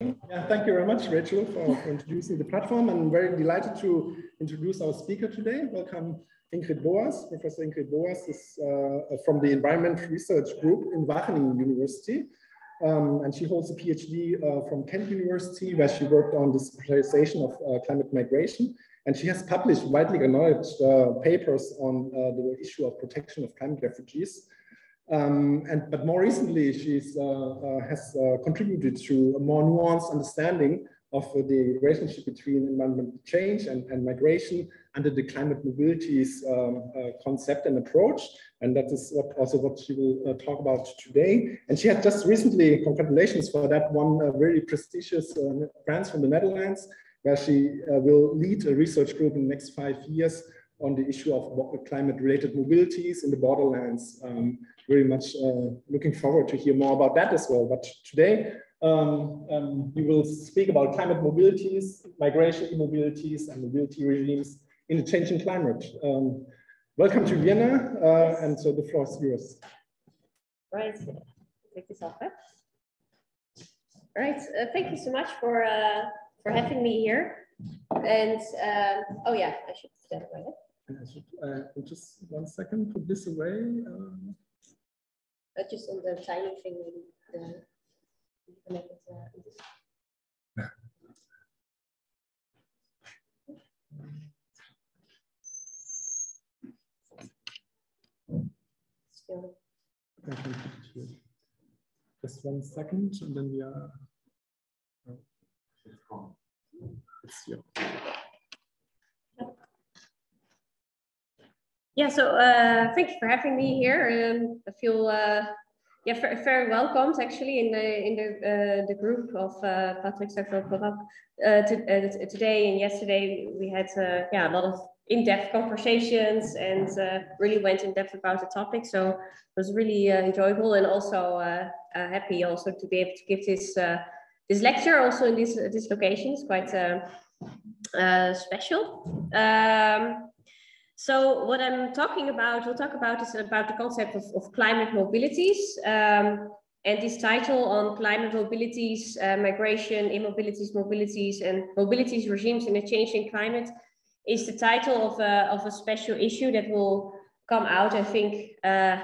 Yeah, thank you very much, Rachel, for, introducing the platform. I'm very delighted to introduce our speaker today. Welcome, Ingrid Boas. Professor Ingrid Boas is uh, from the Environment Research Group in Wageningen University. Um, and she holds a PhD uh, from Kent University, where she worked on the specialization of uh, climate migration. And she has published widely acknowledged uh, papers on uh, the issue of protection of climate refugees. Um, and but more recently, she uh, uh, has uh, contributed to a more nuanced understanding of the relationship between environmental change and, and migration under the climate mobilities um, uh, concept and approach. And that is what, also what she will uh, talk about today. And she had just recently, congratulations for that one uh, very prestigious grant from the Netherlands, where she will lead a research group in the next five years on the issue of climate-related mobilities in the borderlands. Um, very much uh, looking forward to hear more about that as well. But today, um, um, we will speak about climate mobilities, migration mobilities, and mobility regimes in a changing climate. Um, welcome to Vienna, uh, and so the floor is yours. Right, take this off. All right, uh, thank you so much for uh, for having me here. And um, oh yeah, I should stand away. I should uh, just one second put this away. Um, uh, just on the tiny thing, the, connect it, uh, Just one second, and then we are. Oh, it's here. Yeah, so uh, thank you for having me here. Um, I feel uh, yeah very, very welcomed actually in the in the uh, the group of uh, Patrick Sakdapolrak uh, uh, today and yesterday. We had uh, yeah a lot of in-depth conversations and really went in depth about the topic. So it was really enjoyable and also happy also to be able to give this this lecture also in this this location. It's quite special. Um, so what I'm talking about, we'll talk about is about the concept of, of climate mobilities. Um, and this title on climate mobilities, uh, migration, immobilities, mobilities, and mobilities regimes in a changing climate is the title of a, of a special issue that will come out, I think, uh,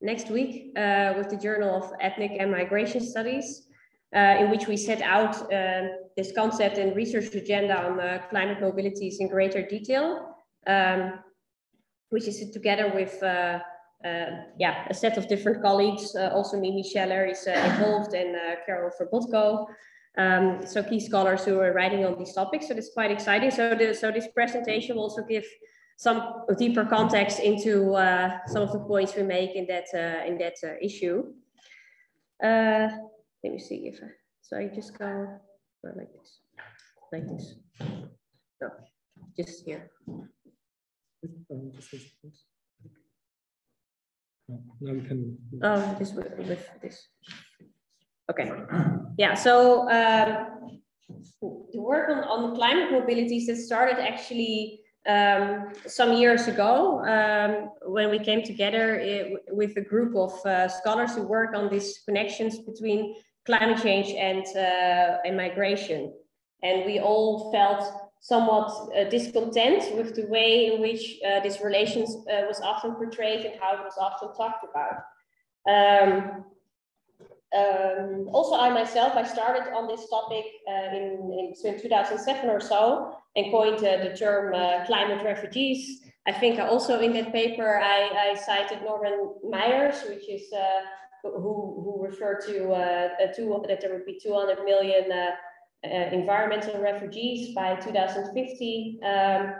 next week uh, with the Journal of Ethnic and Migration Studies, uh, in which we set out uh, this concept and research agenda on uh, climate mobilities in greater detail. Um, which is together with uh, uh, yeah, a set of different colleagues. Uh, also, Mimi Sheller is involved and Carol Farbotko. Um, so key scholars who are writing on these topics. So it's quite exciting. So, the, so this presentation will also give some deeper context into uh, some of the points we make in that uh, in that uh, issue. let me see if I, so I just go like this, like this. No, just here. Now we can. Oh, this with, with this. Okay. Yeah. So um, the work on, on climate mobilities that started actually um, some years ago um, when we came together it, eh, with a group of uh, scholars who work on these connections between climate change and, uh, and migration. And we all felt somewhat uh, discontent with the way in which uh, this relations uh, was often portrayed and how it was often talked about. Um, um, also, I myself, I started on this topic uh, in, in, in, 2007 or so and coined uh, the term uh, climate refugees. I think also in that paper, I, I cited Norman Myers, which is who, who referred to, to that there would be 200 million environmental refugees by 2050, um,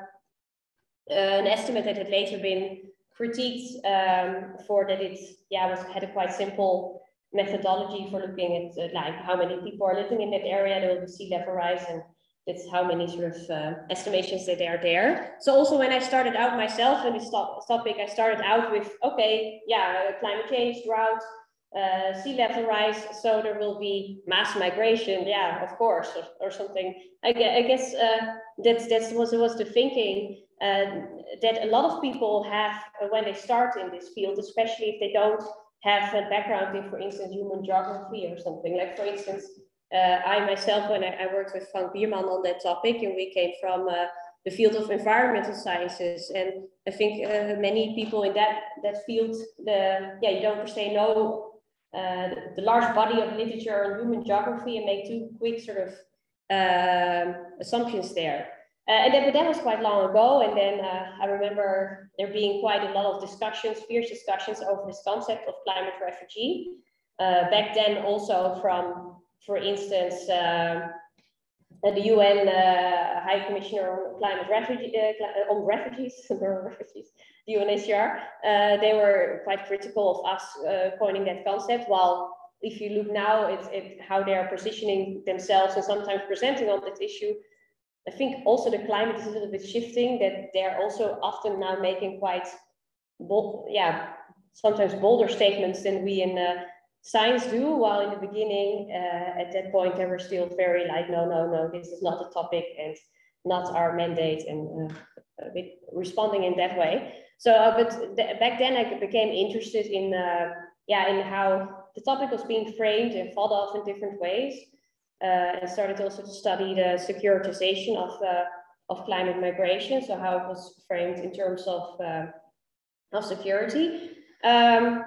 uh, an estimate that had later been critiqued um, for that it yeah was had a quite simple methodology for looking at uh, like how many people are living in that area. There will be sea level rise and that's how many sort of uh, estimations that they are there. So also when I started out myself in this topic, I started out with, okay, yeah, climate change, drought, uh, sea level rise, so there will be mass migration. Yeah, of course, or, or something. I, I guess uh, that's that was was the thinking uh, that a lot of people have uh, when they start in this field, especially if they don't have a background in, for instance, human geography or something. Like, for instance, uh, I myself, when I, I, worked with Frank Biermann on that topic, and we came from uh, the field of environmental sciences, and I think uh, many people in that that field, the yeah, you don't per se know uh, the, large body of literature on human geography and make two quick sort of um, assumptions there. Uh, and then, but that was quite long ago. And then uh, I remember there being quite a lot of discussions, fierce discussions over this concept of climate refugee. Uh, back then, also from, for instance, uh, the UN uh, High Commissioner on Climate Refugee, uh, on Refugees, refugees, the UNHCR, they were quite critical of us coining that concept. While if you look now at, at how they are positioning themselves and sometimes presenting on that issue, I think also the climate is a little bit shifting, that they're also often now making quite bold, yeah, sometimes bolder statements than we in uh, science do, while in the beginning, uh, at that point, they were still very like, no, no, no, this is not a topic and not our mandate and uh, responding in that way. So, uh, but th back then I became interested in, uh, yeah, in how the topic was being framed and thought of in different ways uh, and started also to study the securitization of, uh, of climate migration, so how it was framed in terms of, uh, of security. Um,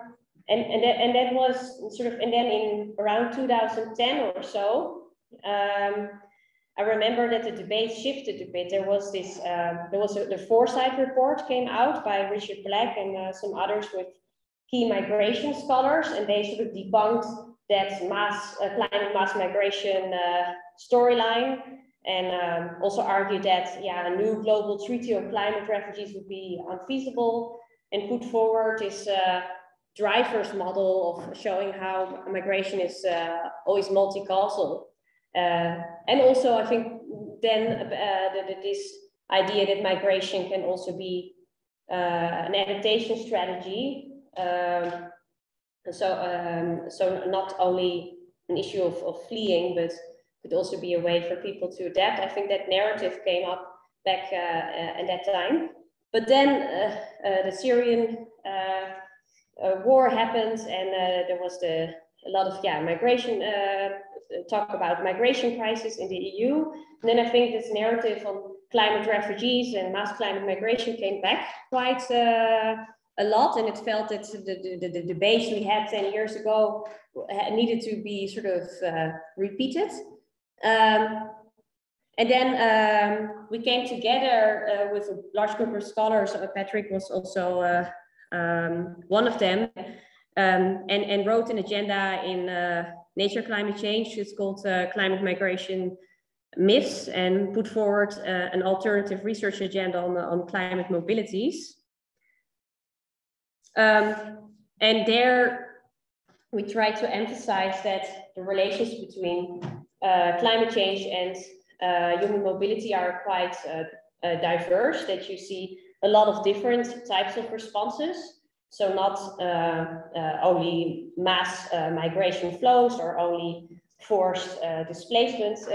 and, and, that, and that was sort of, and then in around 2010 or so, um, I remember that the debate shifted a bit. There was this, uh, there was a, the Foresight report came out by Richard Black and uh, some others with key migration scholars, and they sort of debunked that mass uh, climate mass migration uh, storyline and um, also argued that yeah a new global treaty on climate refugees would be unfeasible and put forward this uh, driver's model of showing how migration is uh, always multi-causal uh, and also I think then uh, this idea that migration can also be an adaptation strategy um, so, um, so not only an issue of, of fleeing, but could also be a way for people to adapt. I think that narrative came up back uh, uh, at that time. But then uh the Syrian uh, uh, war happened, and there was the a lot of yeah migration talk about migration crisis in the EU. And then I think this narrative on climate refugees and mass climate migration came back quite a lot and it felt that the, the, the debates we had 10 years ago needed to be sort of uh, repeated. Um, and then um, we came together uh, with a large group of scholars. Uh, Patrick was also uh, um, one of them um, and, and wrote an agenda in uh, Nature Climate Change. It's called uh, Climate Migration Myths and put forward an alternative research agenda on, on climate mobilities. Um, and there we try to emphasize that the relations between uh, climate change and uh, human mobility are quite uh, uh diverse, that you see a lot of different types of responses. So not uh, uh, only mass migration flows or only forced displacements,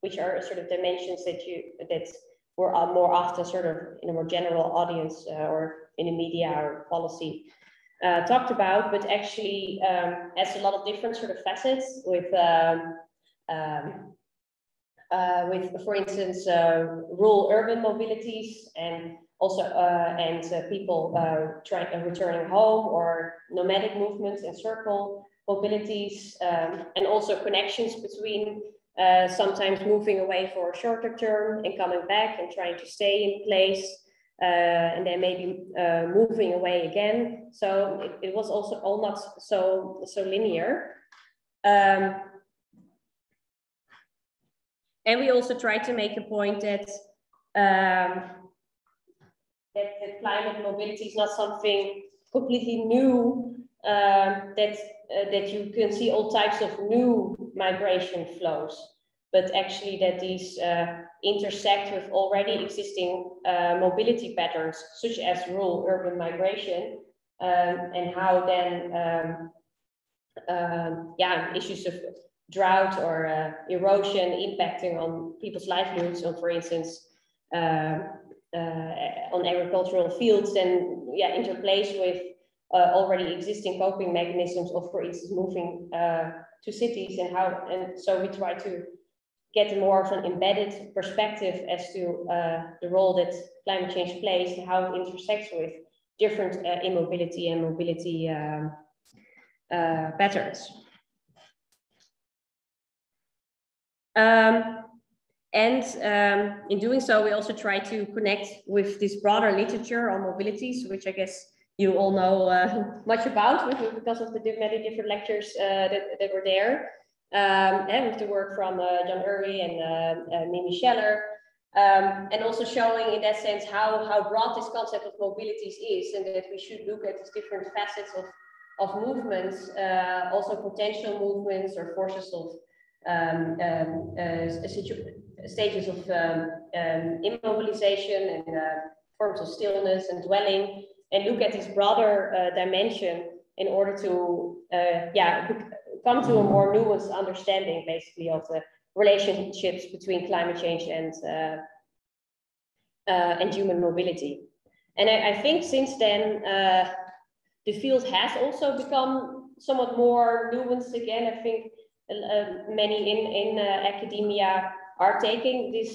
which are sort of dimensions that you that were more often sort of in a more general audience or in the media or policy uh, talked about, but actually um, has a lot of different sort of facets with, um, um, uh, with for instance, uh, rural urban mobilities and also uh, and uh, people uh, trying returning home or nomadic movements and circle mobilities um, and also connections between sometimes moving away for a shorter term and coming back and trying to stay in place uh, and then maybe uh, moving away again. So it, it, was also all not so so linear. Um, and we also tried to make a point that um, that, that climate mobility is not something completely new. Um, that uh, that you can see all types of new migration flows but actually that these uh, intersect with already existing uh, mobility patterns, such as rural urban migration, um, and how then, um, um, yeah, issues of drought or uh, erosion impacting on people's livelihoods, on, for instance, um, on agricultural fields, then, yeah, interplays with uh, already existing coping mechanisms of, for instance, moving uh, to cities and how, and so we try to get more of an embedded perspective as to uh, the role that climate change plays and how it intersects with different uh, immobility and mobility um, uh, patterns. Um, and um, in doing so, we also try to connect with this broader literature on mobilities, which I guess you all know uh, much about because of the many different lectures uh, that, that were there. Um, and with the work from uh, John Urry and uh, uh, Mimi Sheller, um, and also showing in that sense how, how broad this concept of mobilities is and that we should look at these different facets of, of movements, uh, also potential movements or forces of um, um, uh, stages of um, um, immobilization and uh, forms of stillness and dwelling and look at this broader uh, dimension in order to uh, yeah, come to a more nuanced understanding basically of the relationships between climate change and uh, uh, and human mobility. And I, I think since then, the field has also become somewhat more nuanced again. I think uh, many in, in uh, academia are taking this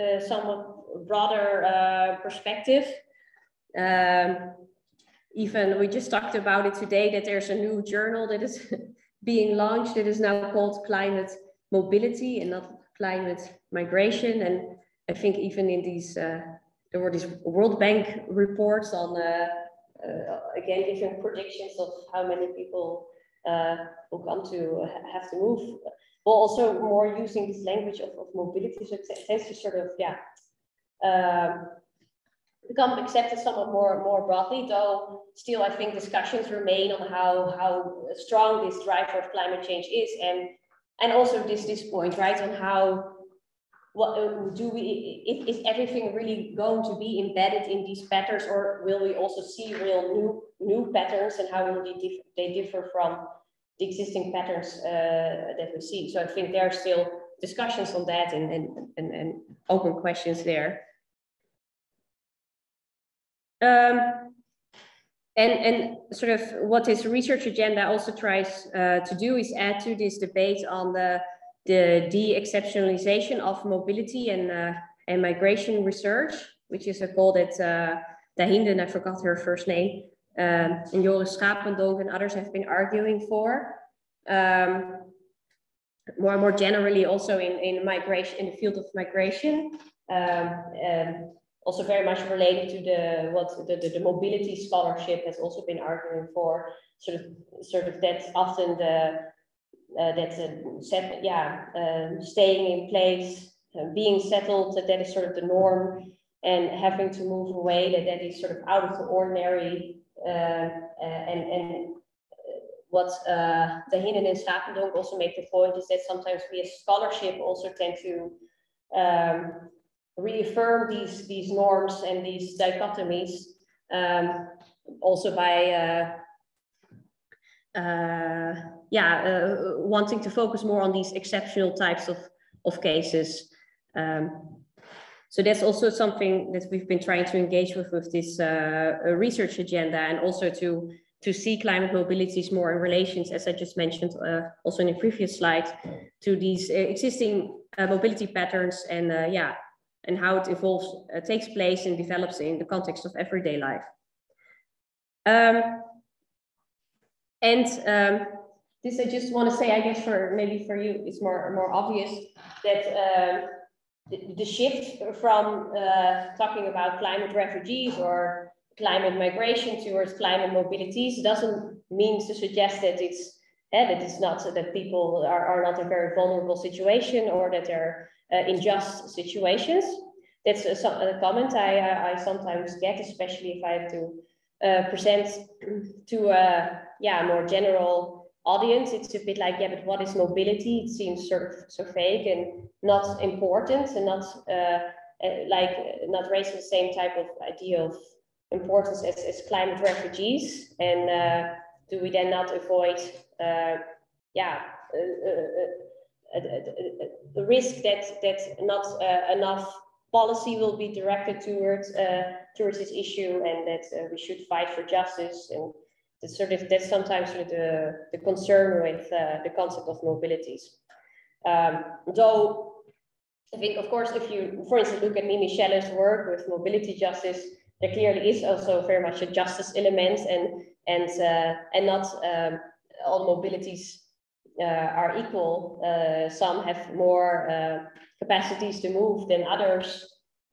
uh, somewhat broader perspective. Um, even we just talked about it today that there's a new journal that is being launched that is now called Climate mobility and not climate migration. And I think even in these, uh, there were these World Bank reports on, uh, uh, again, different predictions of how many people uh, will come to have to move. But also more using this language of, of mobility, so it tends to sort of, yeah, um, become accepted somewhat more more broadly, though still I think discussions remain on how how strong this drive of climate change is and and also this this point right on how what uh, do we is, is everything really going to be embedded in these patterns or will we also see real new new patterns and how will they, differ, they differ from the existing patterns uh, that we see. So i think there are still discussions on that and and, and, and open questions there. Um, and, and sort of what this research agenda also tries uh, to do is add to this debate on the, the de-exceptionalization of mobility and, uh, and migration research, which is a goal that uh, Dahinden, I forgot her first name, um, and Joris Schapendonk and others have been arguing for. Um, more and more generally also in, in migration, in the field of migration. Um, um also very much related to the what the, the, the, mobility scholarship has also been arguing for sort of sort of that's often the uh, that's a set yeah um, staying in place uh, being settled that that is sort of the norm and having to move away that that is sort of out of the ordinary and and what uh, and Schapendonk also make the point is that sometimes we as scholarship also tend to um, reaffirm these, these norms and these dichotomies um, also by uh, uh, yeah, uh, wanting to focus more on these exceptional types of, of cases. Um, so that's also something that we've been trying to engage with with this uh, research agenda and also to, to see climate mobilities more in relations, as I just mentioned uh, also in the previous slide, to these uh, existing mobility patterns and yeah, and how it evolves, uh, takes place and develops in the context of everyday life. Um, and um, this I just want to say, I guess for maybe for you, it's more, more obvious that um, the, shift from uh, talking about climate refugees or climate migration towards climate mobilities doesn't mean to suggest that it's uh, that it's not so that people are, are not in a very vulnerable situation or that they're uh, in just situations. That's a, a comment I, uh, I sometimes get, especially if I have to uh, present to a yeah, more general audience. It's a bit like, yeah, but what is mobility? It seems sort of so vague and not important and not uh, like not raising the same type of idea of importance as, as climate refugees. And uh, do we then not avoid, uh, yeah, the risk that that not uh, enough policy will be directed towards uh, towards this issue, and that uh, we should fight for justice and the sort of that's sometimes sort of the, the concern with uh, the concept of mobilities. Um, though I think, of course, if you, for instance, look at Mimi Sheller's work with mobility justice, there clearly is also very much a justice element, and and uh, and not um, all mobilities uh, are equal. Uh, some have more uh, capacities to move than others,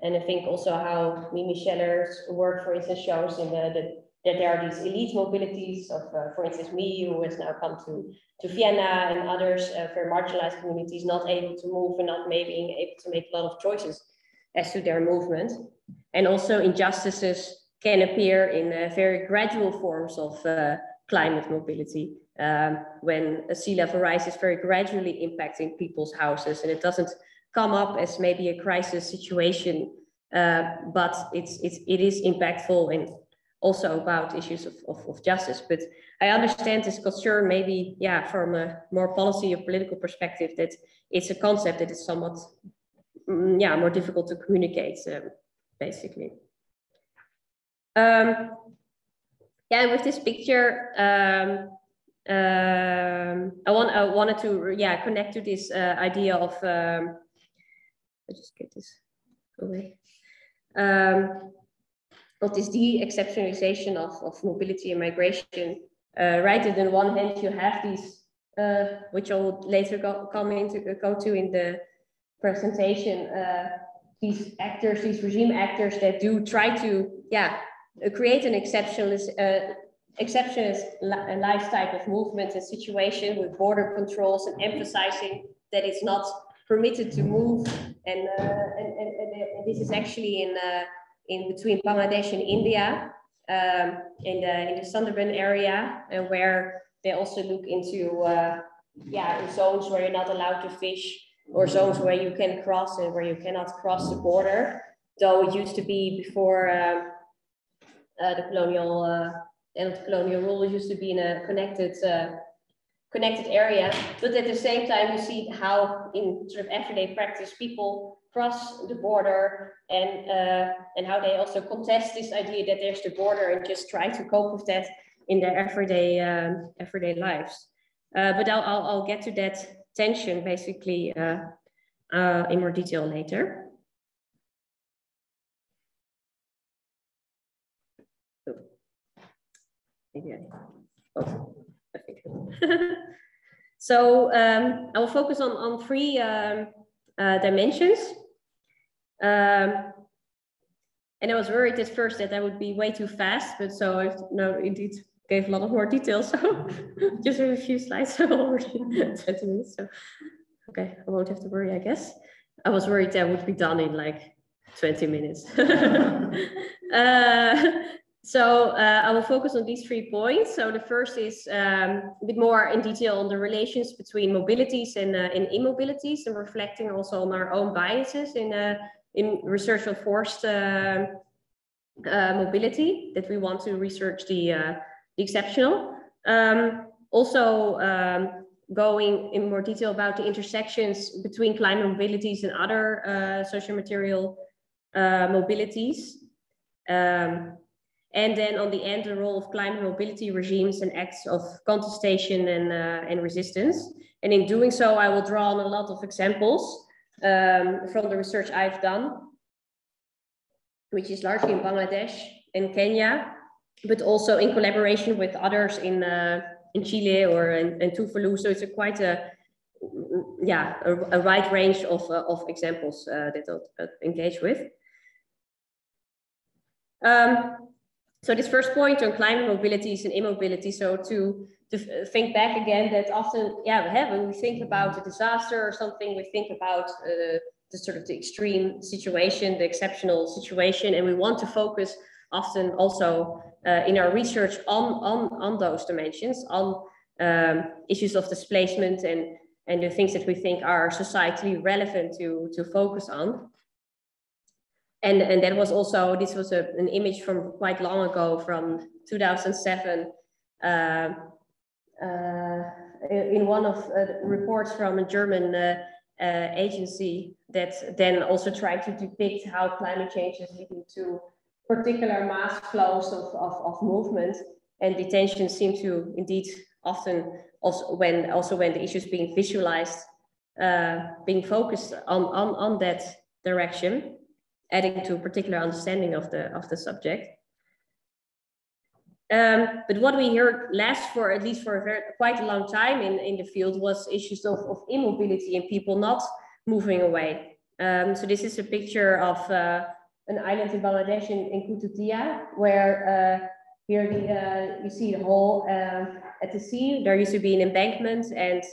and I think also how Mimi Sheller's work, for instance, shows in the, the that there are these elite mobilities of, uh, for instance, me, who has now come to, to Vienna and others, uh, very marginalized communities, not able to move and not maybe being able to make a lot of choices as to their movement. And also injustices can appear in uh, very gradual forms of uh, climate mobility. Um, when a sea level rise is very gradually impacting people's houses and it doesn't come up as maybe a crisis situation, uh, but it's, it's, it is impactful and also about issues of, of, of, justice. But I understand this concern maybe, yeah, from a more policy or political perspective that it's a concept that is somewhat, mm, yeah, more difficult to communicate, um, basically. Um, yeah, with this picture, um, um, I want I wanted to yeah connect to this uh, idea of um, I just get this away. What is the exceptionalization of, of mobility and migration? Uh, right, and on one hand, you have these, uh, which I will later go, come into, go to in the presentation, uh, these actors, these regime actors that do try to, yeah, create an exceptionalist, uh, exceptionalist life type of movement and situation with border controls and emphasizing that it's not permitted to move. And, uh, and, and, and, this is actually in uh, in between Bangladesh and India um, in the in the Sundarban area, and where they also look into uh, yeah zones where you're not allowed to fish or zones where you can cross and where you cannot cross the border. Though it used to be before um, uh, the colonial uh, and the colonial rule, it used to be in a connected uh, connected area. But at the same time, you see how in sort of everyday practice people cross the border and uh, and how they also contest this idea that there's the border and just try to cope with that in their everyday um, everyday lives. Uh, but I'll, I'll, I'll get to that tension basically uh, uh in more detail later. Oh. So um, I will focus on, on three um, uh, dimensions. Um, and I was worried at first that I would be way too fast, but so I no indeed gave a lot of more details. So just a few slides already 20 minutes. So okay, I won't have to worry, I guess. I was worried that would be done in like 20 minutes. uh, so uh, I will focus on these three points. So the first is um, a bit more in detail on the relations between mobilities and, uh, and immobilities and reflecting also on our own biases in uh, in research on forced uh, uh, mobility that we want to research the, uh, the exceptional. Um, also um, going in more detail about the intersections between climate mobilities and other uh, social material uh, mobilities. Um, and then on the end, the role of climate mobility regimes and acts of contestation and, and resistance. And in doing so, I will draw on a lot of examples um, from the research I've done, which is largely in Bangladesh and Kenya, but also in collaboration with others in uh, in Chile or in, in Tuvalu. So it's a quite a yeah a, a wide range of uh, of examples uh, that I'll uh, engage with. Um, so this first point on climate mobilities and immobility. So to to think back again that often, yeah, we have, when we think about a disaster or something, we think about uh, the sort of the extreme situation, the exceptional situation, and we want to focus often also uh, in our research on, on, on those dimensions, on um, issues of displacement and, and the things that we think are societally relevant to, to focus on. And, and that was also, this was a, an image from quite long ago from 2007, uh, uh, in one of uh, reports from a German uh, agency that then also tried to depict how climate change is leading to particular mass flows of, of, of movement. and detention seem to indeed often also when also when the issues being visualized, uh, being focused on, on, on that direction, adding to a particular understanding of the, of the subject. Um, but what we heard last for at least for a very, quite a long time in, in the field was issues of, of immobility and people not moving away. Um, so this is a picture of uh, an island in Bangladesh in, in Kutubdia, where uh, here the, uh, you see the hole uh, at the sea. There used to be an embankment and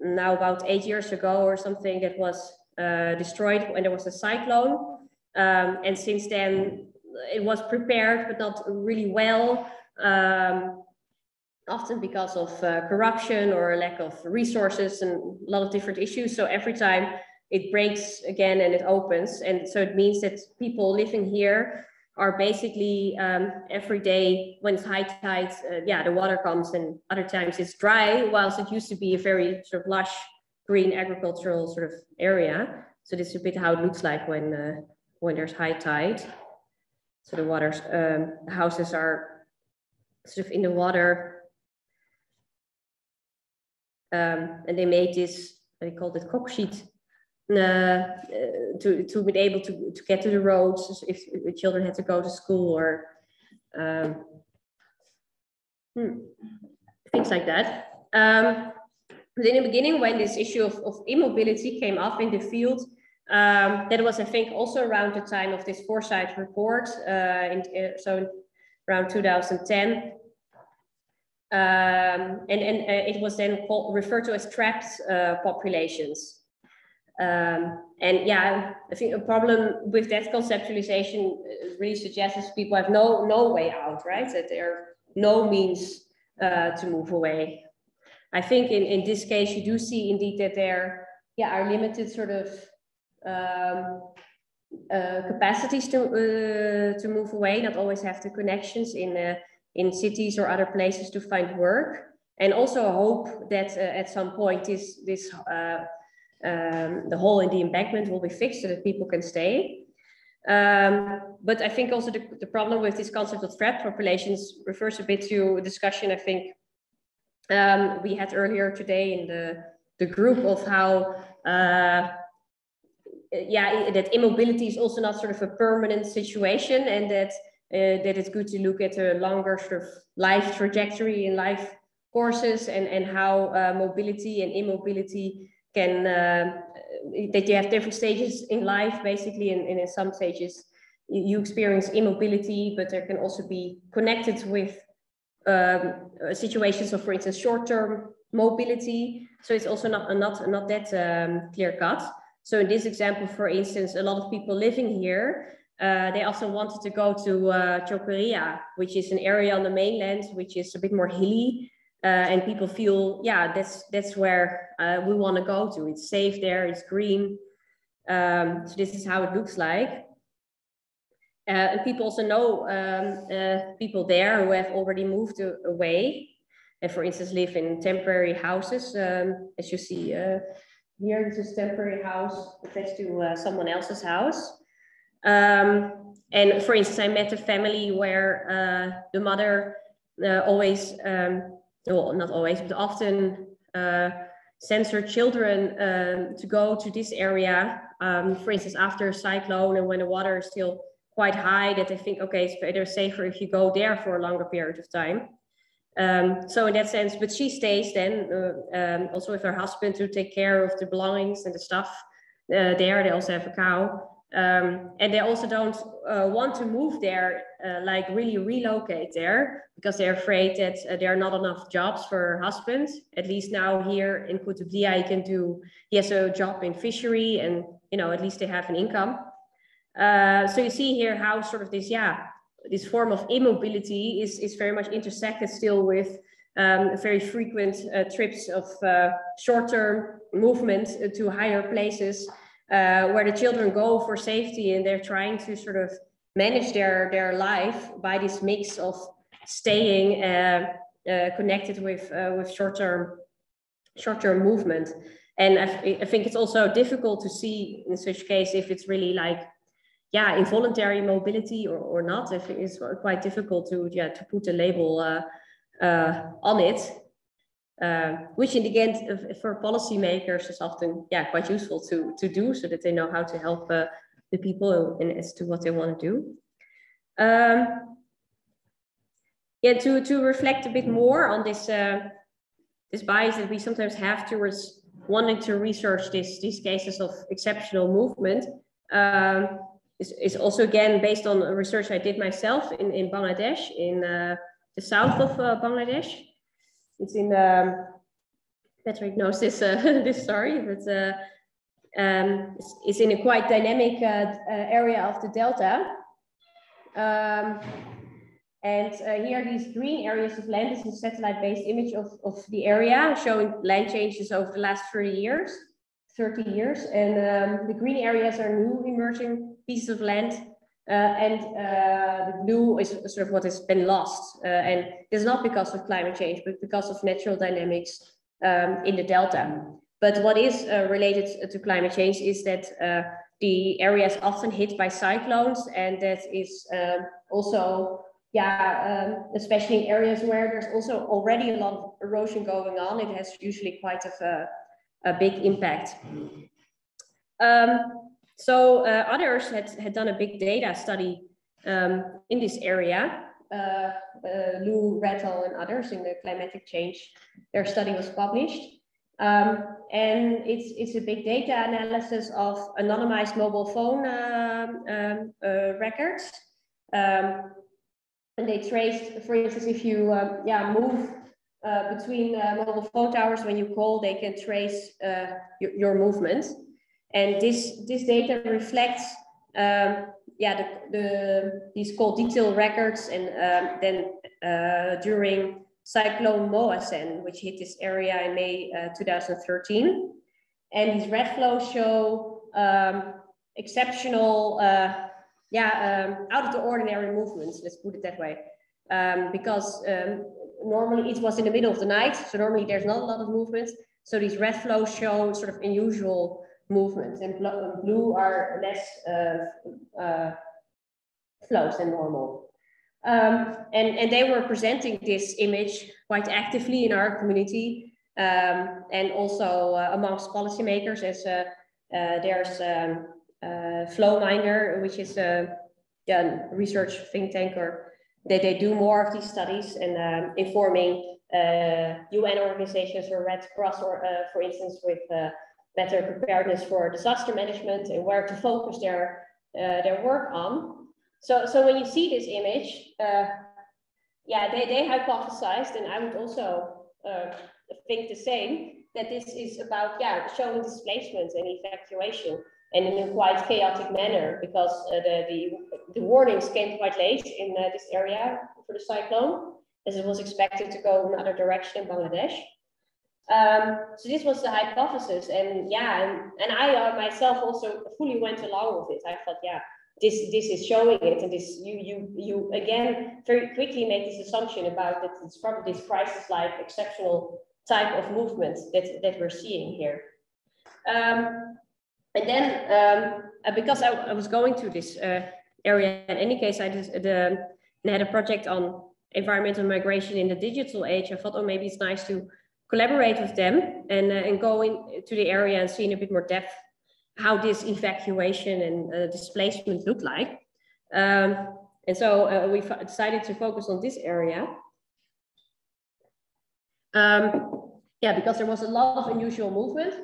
now about eight years ago or something that was uh, destroyed when there was a cyclone. Um, and since then it was prepared, but not really well. Um, often because of uh, corruption or lack of resources and a lot of different issues. So every time it breaks again and it opens. And so it means that people living here are basically um, every day when it's high tide, uh, yeah, the water comes and other times it's dry, whilst it used to be a very sort of lush green agricultural sort of area. So this is a bit how it looks like when, uh, when there's high tide. So the water um, houses are sort of in the water. Um, and they made this, they called it cock sheet uh, to, to be able to, to get to the roads if the children had to go to school or um, hmm, things like that. Um, but in the beginning, when this issue of, of immobility came up in the field, um, that was, I think, also around the time of this Foresight report, uh, in, uh, so around 2010. Um, and and uh, it was then called, referred to as trapped uh, populations. Um, and yeah, I think a problem with that conceptualization really suggests people have no no way out, right? That there are no means uh, to move away. I think in, in this case, you do see indeed that there yeah, are limited sort of um, uh, capacities to, uh, to move away, not always have the connections in, uh, in cities or other places to find work. And also hope that uh, at some point this, this uh, um, the hole in the embankment will be fixed so that people can stay. Um, but I think also the, the problem with this concept of trapped populations refers a bit to a discussion I think um, we had earlier today in the, the group of how, uh, yeah, that immobility is also not sort of a permanent situation and that, uh, that it's good to look at a longer sort of life trajectory and life courses and, and how uh, mobility and immobility can uh, that you have different stages in life basically and, and in some stages you experience immobility but there can also be connected with um, situations of for instance short-term mobility. So it's also not not not that um, clear cut so in this example for instance a lot of people living here uh, they also wanted to go to uh, which is an area on the mainland, which is a bit more hilly, uh, and people feel yeah that's that's where uh, we want to go to. It's safe there it's green. Um, so this is how it looks like. Uh, and people also know um, uh, people there who have already moved away and for instance live in temporary houses um, as you see uh, here this is temporary house attached to uh, someone else's house um, and for instance i met a family where the mother always um, well, not always, but often uh, her children um, to go to this area, um, for instance, after a cyclone and when the water is still quite high, that they think, okay, it's better safer if you go there for a longer period of time. Um, so in that sense, but she stays then uh, um, also with her husband to take care of the belongings and the stuff uh, there. They also have a cow. Um, and they also don't uh, want to move there, uh, like really relocate there, because they're afraid that uh, there are not enough jobs for her husband. At least now here in Kutubdia, he can do, he has a job in fishery and, you know, at least they have an income. Uh, so you see here how sort of this, yeah, this form of immobility is, is very much intersected still with um, very frequent uh, trips of uh, short-term movement to higher places uh, where the children go for safety and they're trying to sort of manage their, their life by this mix of staying uh, uh, connected with, uh, with short-term short-term movement. And I, I, think it's also difficult to see in such case if it's really like yeah, involuntary mobility or, or not. I think it's quite difficult to yeah to put a label uh, uh, on it. Uh, which in the end uh, for policymakers is often yeah quite useful to to do so that they know how to help uh, the people in, as to what they want to do. Um, yeah, to to reflect a bit more on this uh, this bias that we sometimes have towards wanting to research this these cases of exceptional movement. Um, is, is also again based on research I did myself in, in Bangladesh, in uh, the south of uh, Bangladesh. It's in, um, Patrick knows this, uh, this story, but uh, um, it's, it's, in a quite dynamic uh, uh, area of the Delta. Um, and here, these green areas of land is a satellite-based image of, of the area, showing land changes over the last 30 years. 30 years. And um, the green areas are new emerging pieces of land. Uh, and uh, the blue is sort of what has been lost. Uh, and it's not because of climate change, but because of natural dynamics um, in the delta. But what is uh, related to climate change is that uh, the area is often hit by cyclones, and that is um, also yeah, um, especially in areas where there's also already a lot of erosion going on, it has usually quite a, a big impact. Um, so uh, others had, had done a big data study um, in this area. Uh, uh, Lu Wrathall and others in the climatic change, their study was published. Um, and it's, it's a big data analysis of anonymized mobile phone um, um uh, records. Um, and they traced, for instance, if you um, yeah, move uh, between uh, mobile phone towers when you call, they can trace uh, your, your movement. And this, this data reflects um, yeah, the, the, these called detail records and um, then uh, during Cyclone Mahasen, which hit this area in May uh, 2013. And these red flows show um, exceptional, uh, yeah, um, out of the ordinary movements, let's put it that way. Um, because um, normally it was in the middle of the night, so normally there's not a lot of movement. So these red flows show sort of unusual movements, and blue are less uh, uh, flows than normal. Um, and, and they were presenting this image quite actively in our community um, and also uh, amongst policymakers as uh, uh, there's um, uh, Flowminder, which is a yeah, research think tank or they, they do more of these studies and um, informing UN organizations or Red Cross, or for instance, with better preparedness for disaster management and where to focus their uh, their work on. So, so when you see this image, uh, yeah, they, they hypothesized, and I would also uh, think the same, that this is about yeah showing displacement and evacuation and in a quite chaotic manner because uh, the, the, the, warnings came quite late in uh, this area for the cyclone, as it was expected to go another direction in Bangladesh. Um, so this was the hypothesis, and yeah, and, and I uh, myself also fully went along with it. I thought, yeah, this this is showing it, and this you you you again very quickly make this assumption about that it's probably this crisis-like exceptional type of movement that that we're seeing here. Um, and then, um, uh, because I, I, was going to this uh, area, in any case, I just the, had a project on environmental migration in the digital age. I thought, oh, maybe it's nice to collaborate with them and, uh, and go into the area and see in a bit more depth how this evacuation and uh, displacement look like. Um, and so uh, we decided to focus on this area. Um, yeah, because there was a lot of unusual movement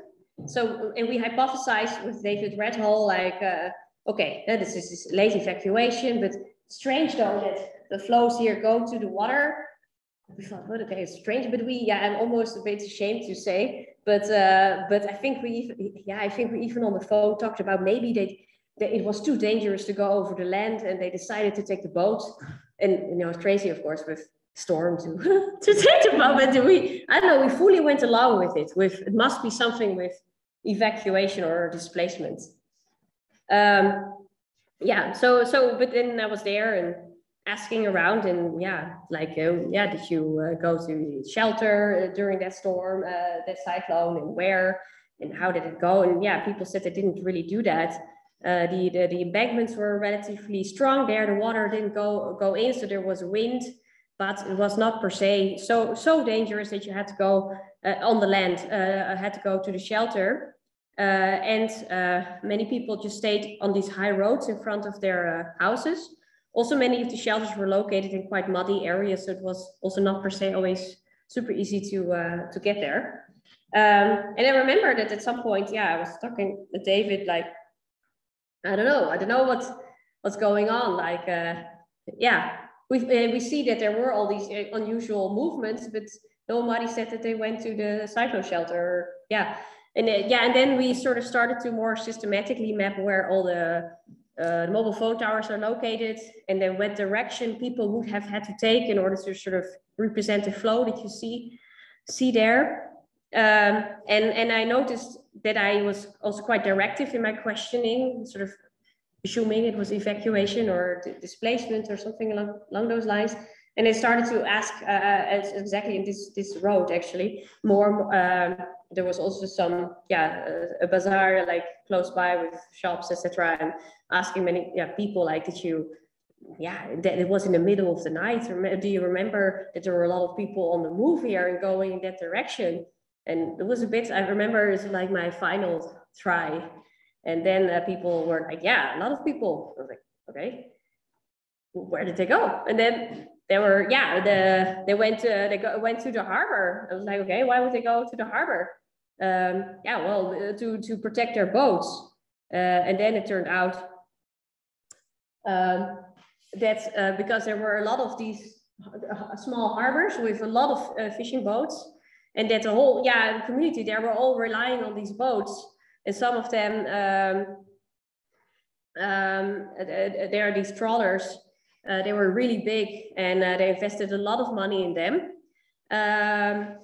so, and we hypothesized with David Wrathall, like, uh, okay, uh, this is late evacuation, but strange though that the flows here go to the water. We thought, okay, it's strange, but we, yeah, I'm almost a bit ashamed to say, but uh, but I think we, yeah, I think we even on the phone talked about maybe they, it was too dangerous to go over the land, and they decided to take the boat. And you know, it's crazy, of course, with storm to to take the boat, but we, I don't know, we fully went along with it. With it must be something with evacuation or displacement. Um, yeah, so so but then I was there and asking around and yeah, like uh, yeah, did you uh, go to shelter during that storm, uh, that cyclone, and where and how did it go? And yeah, people said they didn't really do that. Uh, the, the, the embankments were relatively strong there. The water didn't go go in, so there was wind, but it was not per se so so dangerous that you had to go uh, on the land. Had to go to the shelter, uh, and uh, many people just stayed on these high roads in front of their uh, houses. Also, many of the shelters were located in quite muddy areas, so it was also not per se always super easy to to get there. Um, and I remember that at some point, yeah, I was talking with David, like, I don't know, I don't know what's what's going on. Like, uh, yeah, we uh, we see that there were all these uh, unusual movements, but nobody said that they went to the cyclone shelter. Yeah, and uh, yeah, and then we sort of started to more systematically map where all the uh, mobile phone towers are located, and then what direction people would have had to take in order to sort of represent the flow that you see see there. Um, and, and I noticed that I was also quite directive in my questioning, sort of assuming it was evacuation or displacement or something along, along those lines. And I started to ask uh, uh exactly in this, this road actually more. Um, there was also some, yeah, a, a bazaar like close by with shops, etc. And asking many yeah, people like, did you yeah, that it was in the middle of the night. Do you remember that there were a lot of people on the move here and going in that direction? and it was a bit i remember it's like my final try. And then uh, people were like yeah a lot of people. I was like okay where did they go? And then they were yeah the they went to they go, went to the harbor. I was like okay why would they go to the harbor? Um, yeah well uh, to to protect their boats. Uh, and then it turned out um, that uh, because there were a lot of these uh, small harbors with a lot of uh, fishing boats. And that the whole yeah community they were all relying on these boats. And some of them um, um, there are these trawlers. Uh, they were really big and uh, they invested a lot of money in them. Um,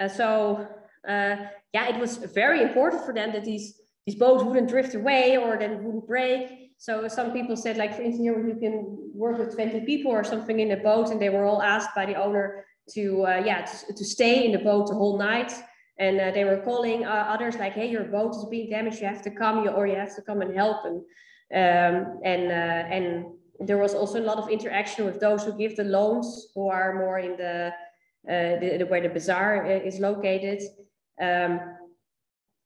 uh, so uh, yeah it was very important for them that these these boats wouldn't drift away or then wouldn't break so some people said like for instance you can work with 20 people or something in a boat and they were all asked by the owner to uh, yeah to, to, stay in the boat the whole night. And uh, they were calling uh, others like hey your boat is being damaged you have to come you, or you have to come and help and um, and uh, and there was also a lot of interaction with those who give the loans who are more in the, uh, the, the where the bazaar uh, is located. Um,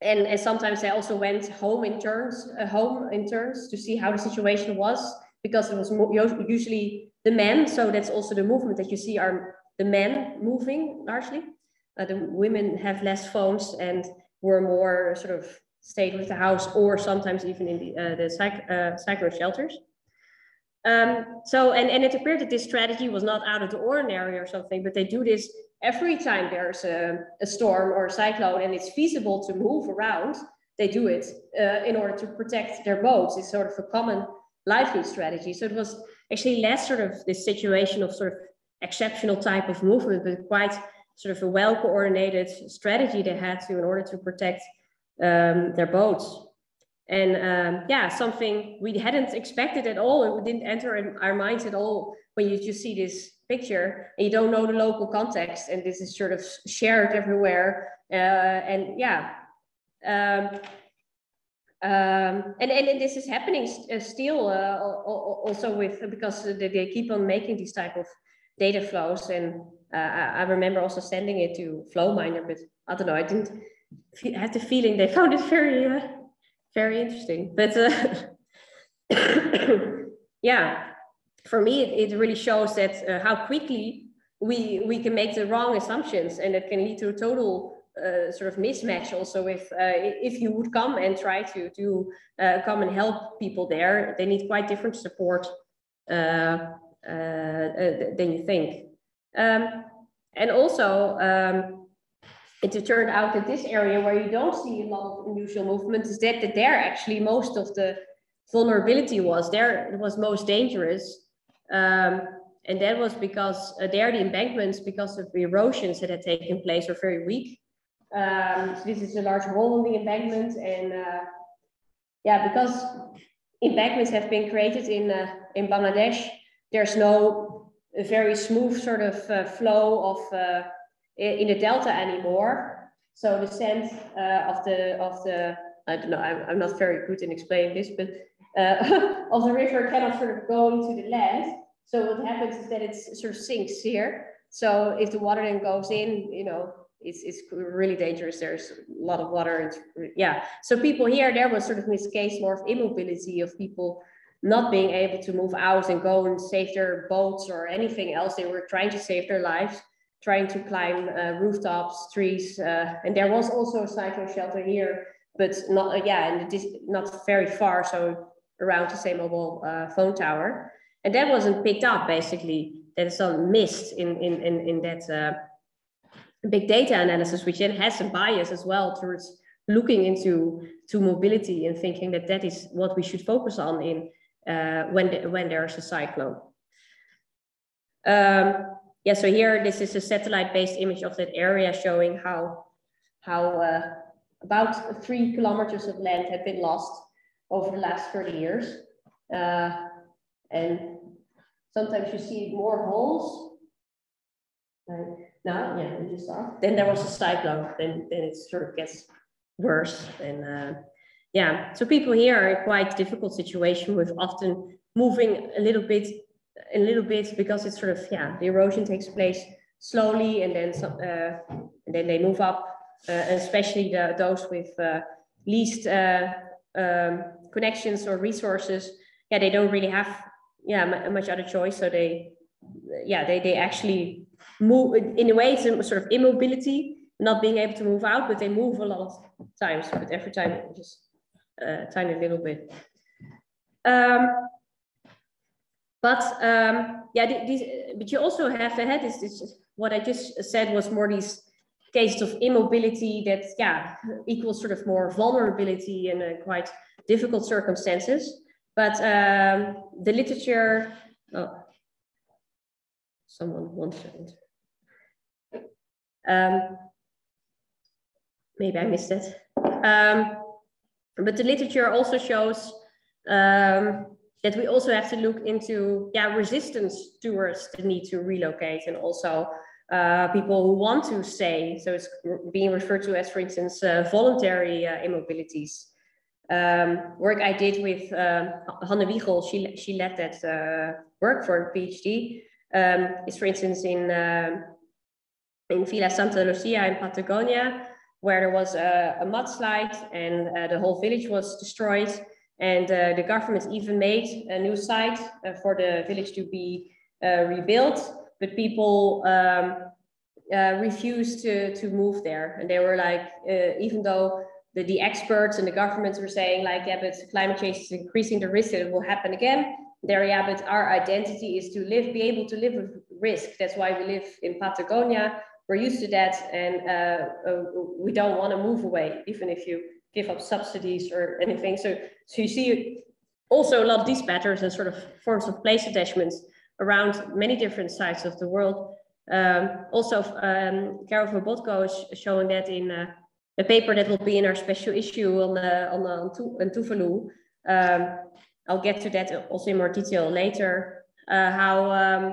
and, and sometimes they also went home in turns home in turns to see how the situation was because it was usually the men so that's also the movement that you see are the men moving largely. Uh, the women have less phones and were more sort of stayed with the house or sometimes even in the, uh, the psych, uh, cyclone shelters. Um, so, and, and it appeared that this strategy was not out of the ordinary or something, but they do this every time there's a, a storm or a cyclone and it's feasible to move around, they do it uh, in order to protect their boats. It's sort of a common livelihood strategy. So it was actually less sort of this situation of sort of exceptional type of movement, but quite sort of a well coordinated strategy they had to in order to protect um, their boats. And um, yeah, something we hadn't expected at all. It didn't enter in our minds at all when you just see this picture and you don't know the local context. And this is sort of shared everywhere. Uh, and yeah. Um, um, and, and, and, this is happening st uh, still uh, also with because they keep on making these type of data flows. And uh, I remember also sending it to Flowminder, but I don't know, I didn't have the feeling they found it very, uh, very interesting. But uh, yeah, for me, it, it, really shows that uh, how quickly we, we can make the wrong assumptions and it can lead to a total uh, sort of mismatch also with uh, if you would come and try to to uh, come and help people there they need quite different support uh, than you think. Um, and also, um, it turned out that this area where you don't see a lot of unusual movement is that, that there actually most of the vulnerability was. There it was most dangerous. Um, and that was because uh, there the embankments, because of the erosions that had taken place, were very weak. Um, so this is a large hole in the embankment, and uh, yeah, because embankments have been created in uh, in Bangladesh, there's no very smooth sort of uh, flow of uh, in the delta anymore. So the sand uh, of the of the I don't know, I'm, I'm not very good in explaining this, but uh, of the river cannot sort of go into the land. So what happens is that it sort of sinks here. So if the water then goes in, you know, it's, it's really dangerous. There's a lot of water. yeah. So people here, there was sort of this case more of immobility of people not being able to move out and go and save their boats or anything else. They were trying to save their lives, trying to climb uh, rooftops, trees. Uh, and there was also a cyclone shelter here, but not, uh, yeah, and it is not very far. So around the same mobile uh, phone tower. And that wasn't picked up basically. That is some missed in, in, in, in that uh, big data analysis, which then has some bias as well towards looking into to mobility and thinking that that is what we should focus on in uh, when, the, when there's a cyclone. Um, yeah, so here this is a satellite-based image of that area showing how, how uh, about three kilometers of land had been lost over the last 30 years. Uh, and sometimes you see more holes. Right now, yeah, we just saw. Then there was a cyclone, then, then it sort of gets worse. And uh, yeah, so people here are in quite difficult situation with often moving a little bit, a little bit because it's sort of yeah, the erosion takes place slowly, and then some, uh, and then they move up, uh, especially the, those with uh, least uh, um, connections or resources. Yeah, they don't really have yeah much other choice, so they yeah they they actually move in a way it's a sort of immobility not being able to move out but they move a lot of times but every time just a tiny little bit. Um, but um, yeah, these, but you also have ahead is this, what I just said was more these cases of immobility that yeah equals sort of more vulnerability and quite difficult circumstances. But um, the literature, oh, someone one second. Um, maybe I missed it. Um, but the literature also shows um, that we also have to look into yeah, resistance towards the need to relocate and also uh, people who want to stay. So it's being referred to as, for instance, uh, voluntary uh, immobilities. Um, work I did with um, Hanne Wiegel, she, she led that uh, work for a PhD, um, is for instance in, um, in Villa Santa Lucia in Patagonia, where there was a, a mudslide and uh, the whole village was destroyed. And uh, the government even made a new site uh, for the village to be uh, rebuilt, but people um, uh, refused to, to move there. And they were like, even though the, the experts and the governments were saying like, yeah, but climate change is increasing the risk that it will happen again. There, yeah, but our identity is to live, be able to live with risk. That's why we live in Patagonia we're used to that and uh, uh, we don't want to move away, even if you give up subsidies or anything. So, so you see also a lot of these patterns and sort of forms of place attachments around many different sites of the world. Um, also, um, Carol Farbotko is showing that in uh, the paper that will be in our special issue on uh, on, on, on Tuvalu. Um, I'll get to that also in more detail later. Uh, how um,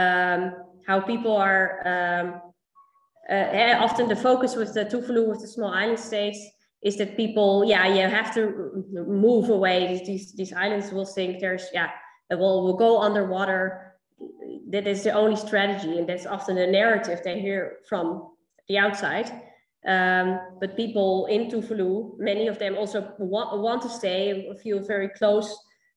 um, how people are um, uh, often the focus with the Tuvalu, with the small island states, is that people, yeah, you have to move away. These these, these islands will sink. There's yeah, will will go underwater. That is the only strategy, and that's often the narrative they hear from the outside. Um, but people in Tuvalu, many of them also want, want to stay feel very close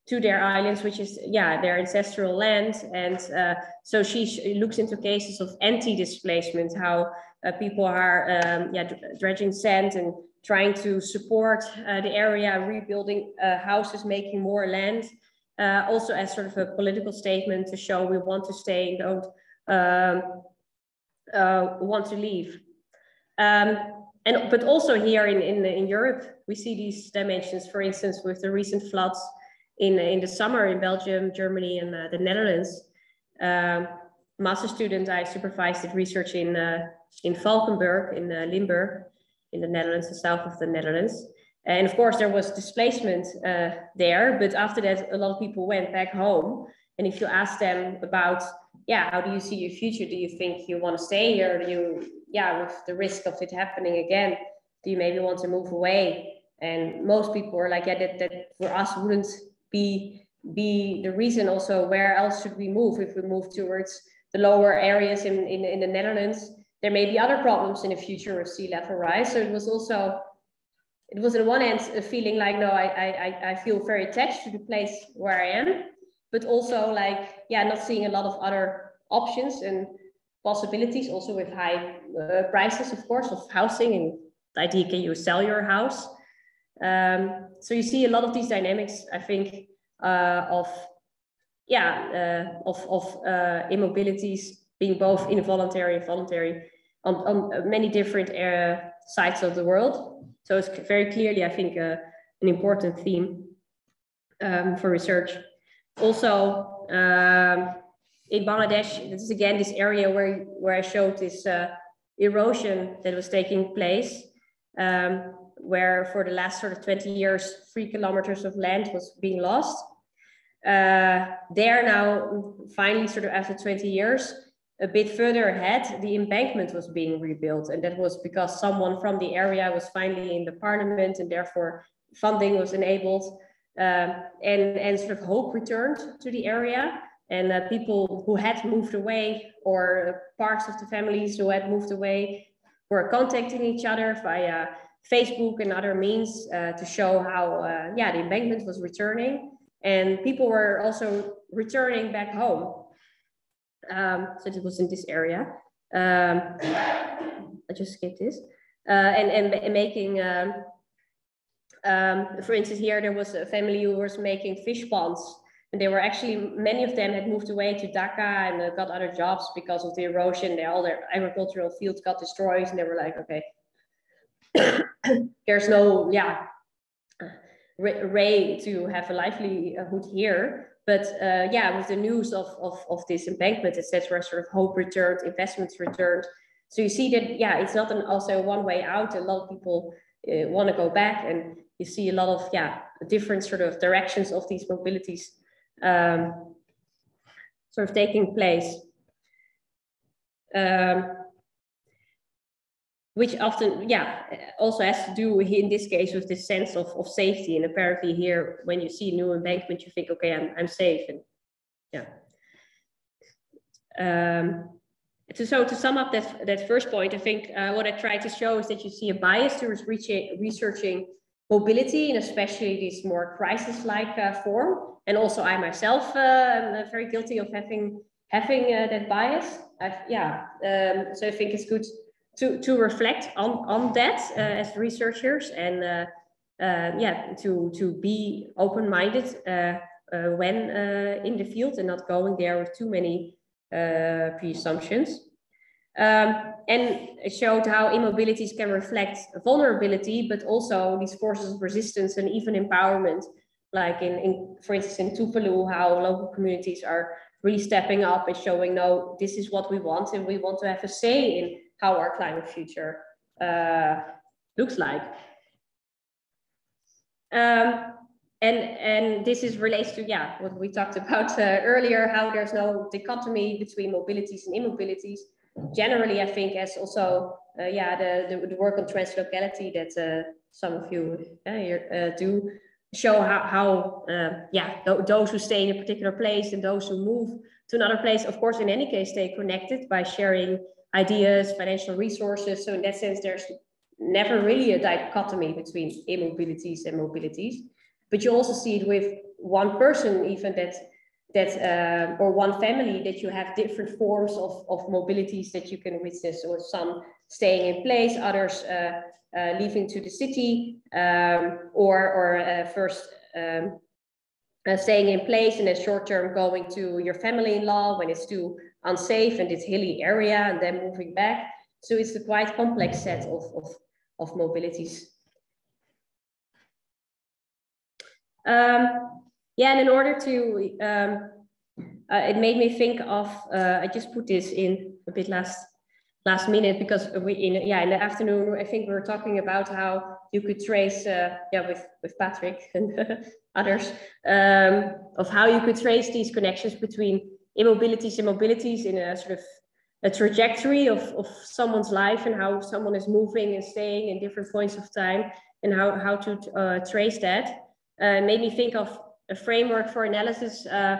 to their islands, which is yeah their ancestral land. And uh, so she looks into cases of anti-displacement, how uh, people are um, yeah dredging sand and trying to support uh, the area, rebuilding uh, houses, making more land. Uh, also as sort of a political statement to show we want to stay and don't um, uh, want to leave. Um, and, but also here in, in, in Europe, we see these dimensions, for instance, with the recent floods in, in the summer in Belgium, Germany, and uh, the Netherlands. Um, master student, I supervised did research in, uh, in Valkenburg, in uh, Limburg, in the Netherlands, the south of the Netherlands. And of course, there was displacement uh, there, but after that, a lot of people went back home. And if you ask them about, yeah, how do you see your future? Do you think you want to stay here? Do you, yeah, with the risk of it happening again, do you maybe want to move away? And most people are like, yeah, that, that for us wouldn't be be the reason also where else should we move if we move towards the lower areas in, in, in the Netherlands there may be other problems in the future of sea level rise so it was also it was on one end a feeling like no I, I i feel very attached to the place where i am but also like yeah not seeing a lot of other options and possibilities also with high uh, prices of course of housing and the idea can you sell your house um, so you see a lot of these dynamics i think uh, of yeah uh, of of uh, immobilities being both involuntary and voluntary on, on many different uh, sides of the world so it's very clearly, I think, uh, an important theme um, for research. Also, um, in Bangladesh, this is again this area where, where I showed this uh, erosion that was taking place, um, where for the last sort of 20 years, three kilometers of land was being lost. Uh, there now, finally, sort of after 20 years, a bit further ahead, the embankment was being rebuilt. And that was because someone from the area was finally in the parliament and therefore funding was enabled and, and sort of hope returned to the area. And uh, people who had moved away or parts of the families who had moved away were contacting each other via Facebook and other means uh, to show how, uh, yeah, the embankment was returning. And people were also returning back home um, so it was in this area. Um, I just skipped this. Uh, and, and making, um, um, for instance, here there was a family who was making fish ponds. And they were actually, many of them had moved away to Dhaka and uh, got other jobs because of the erosion. They, all their agricultural fields got destroyed. And they were like, okay, there's no, yeah, way to have a livelihood here. But uh, yeah, with the news of, of, of this embankment, etc., sort of hope returned, investments returned. So you see that, yeah, it's not an, also one way out. A lot of people uh, want to go back, and you see a lot of, yeah, different sort of directions of these mobilities um, sort of taking place. Um, which often, yeah, also has to do in this case with this sense of, of safety. And apparently here, when you see new embankment, you think, okay, I'm, I'm safe. And yeah. Um, so, so to sum up that, that first point, I think uh, what I try to show is that you see a bias towards researching mobility and especially this more crisis-like uh, form. And also I myself uh, am very guilty of having having uh, that bias. I've, yeah, um, so I think it's good to, to reflect on, on that uh, as researchers and uh, uh, yeah, to, to be open-minded when in the field and not going there with too many pre-assumptions. Um, and showed how immobilities can reflect vulnerability, but also these forces of resistance and even empowerment. Like in, in for instance, in Tuvalu, how local communities are really stepping up and showing, no, this is what we want, and we want to have a say in how our climate future uh, looks like. Um, and and this is relates to yeah what we talked about uh, earlier how there's no dichotomy between mobilities and immobilities generally i think as also uh, yeah the, the, the work on translocality that uh, some of you uh, here, uh, do show how, how yeah th those who stay in a particular place and those who move to another place of course in any case stay connected by sharing ideas, financial resources. So in that sense, there's never really a dichotomy between immobilities and mobilities. But you also see it with one person, even that that uh, or one family that you have different forms of, of mobilities that you can witness, or some staying in place, others uh, uh, leaving to the city, um, or or uh, first um, uh, staying in place and then short term going to your family-in-law when it's too unsafe and this hilly area and then moving back. So it's a quite complex set of, of, of mobilities. Um, yeah, and in order to, um, uh, it made me think of, uh, I just put this in a bit last last minute because we in yeah in the afternoon I think we were talking about how you could trace uh, yeah with with Patrick and others um, of how you could trace these connections between immobilities and mobilities in a sort of a trajectory of, of someone's life and how someone is moving and staying in different points of time and how, how to uh, trace that. Uh, made me think of a framework for analysis uh,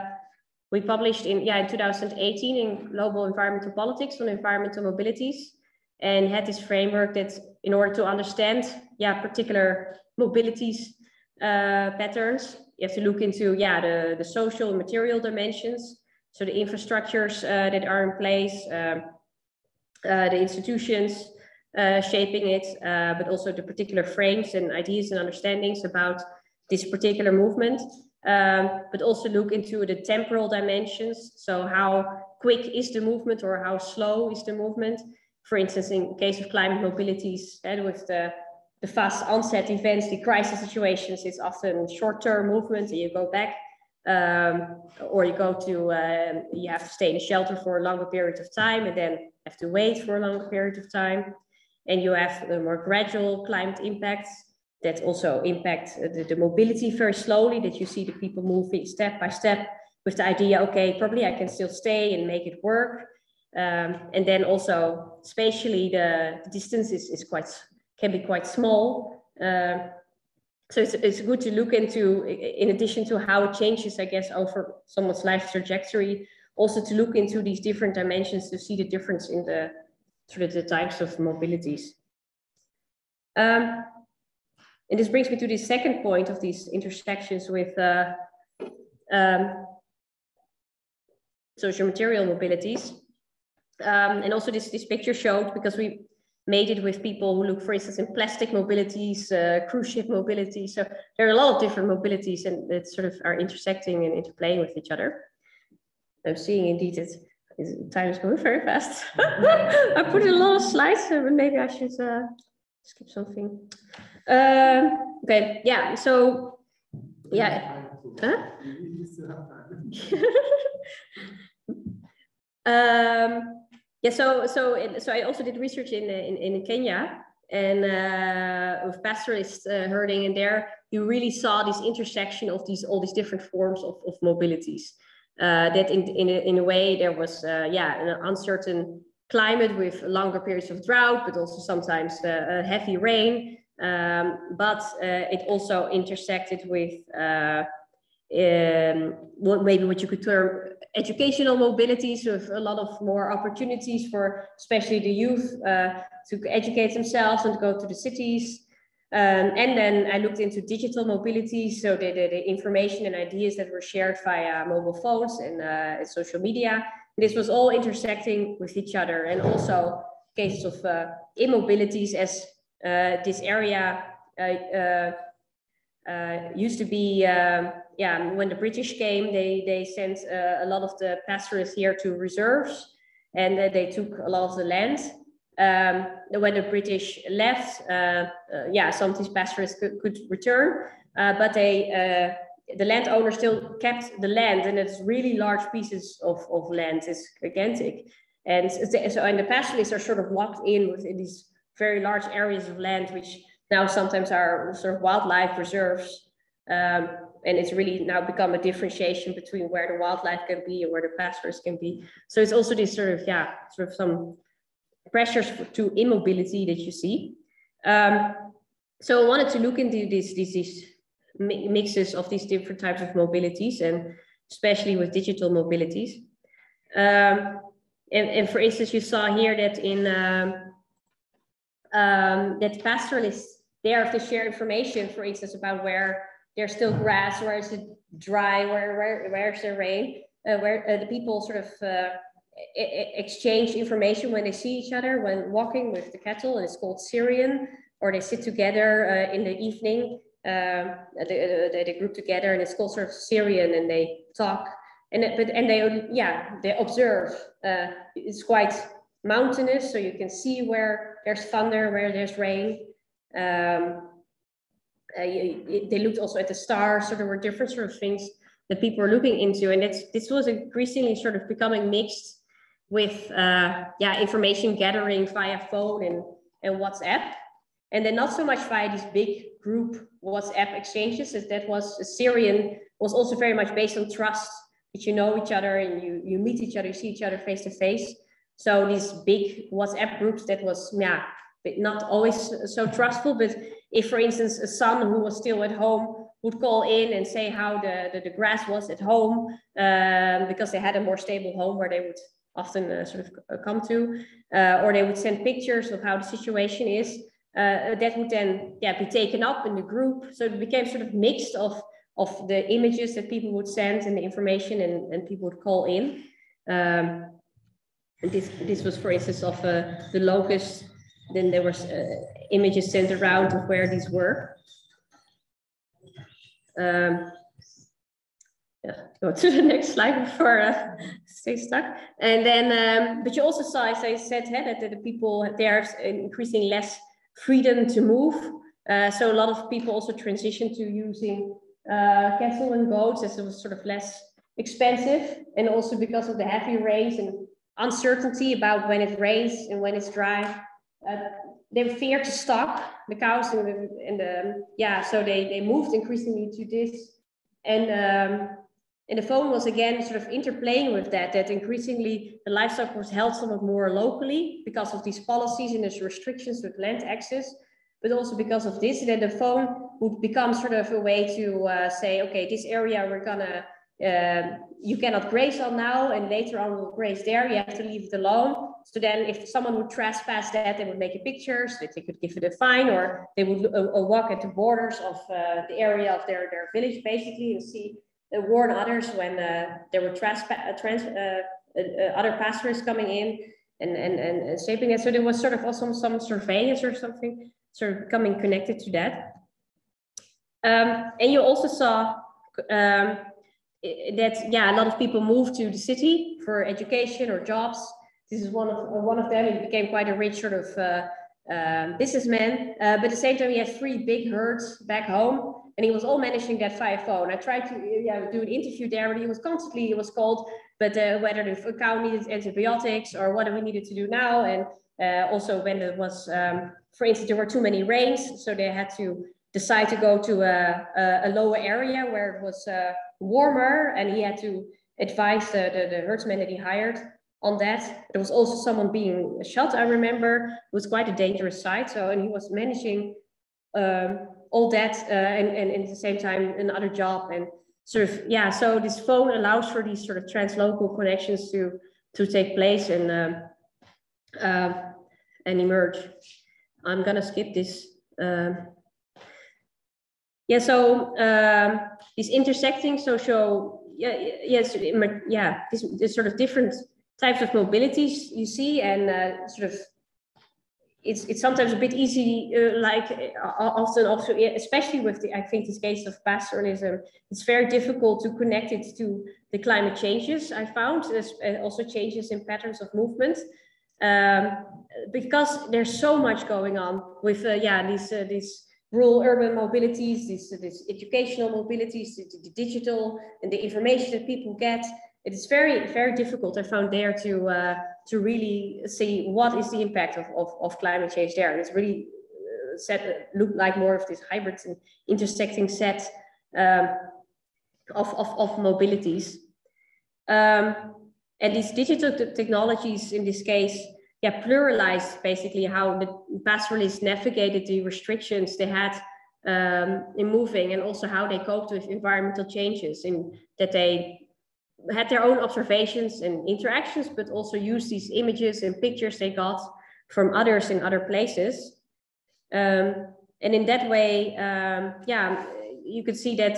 we published in, yeah, in 2018 in Global Environmental Politics on environmental mobilities and had this framework that in order to understand yeah, particular mobilities uh, patterns, you have to look into yeah, the, the social and material dimensions, so the infrastructures uh, that are in place, um, uh, the institutions uh, shaping it, uh, but also the particular frames and ideas and understandings about this particular movement. Um, but also look into the temporal dimensions. So how quick is the movement or how slow is the movement? For instance, in case of climate mobilities, and with the, the fast onset events, the crisis situations, it's often short-term movement and you go back um, or you go to, um, you have to stay in a shelter for a longer period of time and then have to wait for a longer period of time. And you have the more gradual climate impacts that also impact the, the mobility very slowly, that you see the people moving step by step with the idea, okay, probably I can still stay and make it work. Um, and then also spatially, the, the distance is, is quite, can be quite small. Uh, so it's, it's good to look into, in addition to how it changes, I guess, over someone's life trajectory, also to look into these different dimensions to see the difference in the sort of the types of mobilities. Um, and this brings me to the second point of these intersections with uh, um, social material mobilities. Um, and also this, this picture showed, because we made it with people who look, for instance, in plastic mobilities, uh, cruise ship mobility. So there are a lot of different mobilities and that sort of are intersecting and interplaying with each other. I'm seeing indeed it, time is going very fast. I put a lot of slides, but maybe I should uh, skip something. Um, okay, yeah, so, yeah. Huh? um, yeah, so so so I also did research in in, in Kenya and uh, with pastoralist uh, herding, and there you really saw this intersection of these all these different forms of, of mobilities. Uh, that in in a, in a way there was uh, yeah an uncertain climate with longer periods of drought, but also sometimes uh, heavy rain. Um, but uh, it also intersected with uh, um, what maybe what you could term educational mobilities with a lot of more opportunities for especially the youth uh, to educate themselves and go to the cities. Um, and then I looked into digital mobility, so the, the, the, information and ideas that were shared via mobile phones and, uh, and social media. This was all intersecting with each other, and also cases of uh, immobilities as this area uh, uh, used to be, um, yeah, when the British came, they, they sent a lot of the pastoralists here to reserves and they took a lot of the land. Um, when the British left, yeah, some of these pastoralists could, could return, but they the landowner still kept the land and it's really large pieces of, of land it's gigantic and so and the pastoralists are sort of locked in within these very large areas of land, which now sometimes are sort of wildlife reserves. Um, and it's really now become a differentiation between where the wildlife can be and where the pastures can be. So it's also this sort of, yeah, sort of some pressures to immobility that you see. Um, so I wanted to look into these, these, mixes of these different types of mobilities and especially with digital mobilities. Um, and, and, for instance, you saw here that in um, um, that pastoralists they have to share information, for instance, about where there's still grass, where is it dry, where where where's the rain, uh, where uh, the people sort of uh, exchange information when they see each other when walking with the cattle, and it's called Syrian, or they sit together uh, in the evening, um, they, they, they group together, and it's called sort of Syrian, and they talk, and but and they yeah they observe. Uh, it's quite mountainous, so you can see where there's thunder, where there's rain. Um, uh, they looked also at the stars, so there were different sort of things that people were looking into, and this was increasingly sort of becoming mixed with uh, yeah information gathering via phone and, and WhatsApp, and then not so much via these big group WhatsApp exchanges, as that was Syrian was also very much based on trust, that you know each other and you you meet each other, you see each other face to face. So these big WhatsApp groups that was yeah not always so trustful, but if for instance a son who was still at home would call in and say how the, the, the grass was at home um, because they had a more stable home where they would often uh, sort of come to, uh, or they would send pictures of how the situation is. Uh, that would then yeah, be taken up in the group. So it became sort of mixed of, of the images that people would send and the information and, and people would call in. Um, this, this was, for instance, of uh, the locust. Then there was uh, images sent around of where these were. Um, yeah, go to the next slide before uh, stay stuck. And then, um, but you also saw, as I said, hey, that the people there's increasing less freedom to move. Uh, so a lot of people also transitioned to using uh, cattle and goats as it was sort of less expensive, and also because of the heavy rains and uncertainty about when it rains and when it's dry. Uh, they fear to stock the cows and the, and the yeah, so they, they moved increasingly to this. And um, and the phone was again sort of interplaying with that, that increasingly the livestock was held somewhat more locally because of these policies and these restrictions with land access, but also because of this, that the phone would become sort of a way to uh, say, okay, this area we're gonna um, you cannot graze on now and later on we'll graze there, you have to leave it alone. So then if someone would trespass that, they would make a picture so that they could give it a fine or they would uh, uh, walk at the borders of uh, the area of their, their village basically and see, uh, warn others when uh, there were trespass, uh, trans, other pastors coming in and, and, and, and shaping it. So there was sort of also some surveillance or something sort of becoming connected to that. Um, and you also saw um, that yeah, a lot of people moved to the city for education or jobs. This is one of uh, one of them. He became quite a rich sort of uh, um, businessman. Uh, but at the same time, he had three big herds back home, and he was all managing that via phone. I tried to yeah, do an interview there, but he was constantly he was called, but uh, whether the cow needed antibiotics or what we needed to do now, and uh, also when there was, um, for instance, there were too many rains, so they had to decide to go to a, a, a lower area where it was uh, warmer and he had to advise the, the, the herdsman that he hired on that. There was also someone being shot, I remember. It was quite a dangerous site. So, and he was managing um, all that uh, and, and, and at the same time another job and sort of, yeah, so this phone allows for these sort of translocal connections to, to take place and, um, uh, and emerge. I'm gonna skip this. Um, yeah, so um, these intersecting social, yeah, yes, yeah, this, this sort of different types of mobilities you see, and uh, sort of, it's it's sometimes a bit easy, uh, like uh, often also, especially with the, I think this case of pastoralism, it's very difficult to connect it to the climate changes. I found there's uh, also changes in patterns of movement. Um, because there's so much going on with uh, yeah these uh, these rural urban mobilities, this, this educational mobilities, the, the, digital and the information that people get. It is very, very difficult, I found there to, uh, to really see what is the impact of, of, of climate change there. And it's really uh, set, look like more of this hybrid and intersecting set um, of, of, of mobilities. Um, and these digital technologies in this case yeah, pluralized basically how the pastoralists navigated the restrictions they had um, in moving and also how they coped with environmental changes in that they had their own observations and interactions, but also used these images and pictures they got from others in other places. Um, and in that way, um, yeah, you could see that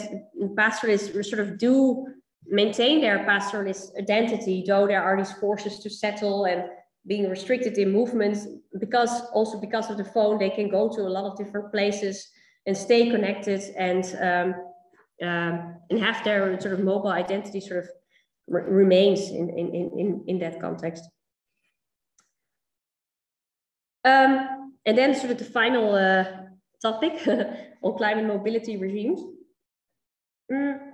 pastoralists sort of do maintain their pastoralist identity, though there are these forces to settle and being restricted in movements because also because of the phone they can go to a lot of different places and stay connected and um, um, and have their sort of mobile identity sort of re remains in, in, in, in that context. Um, and then sort of the final uh, topic on climate mobility regimes. Mm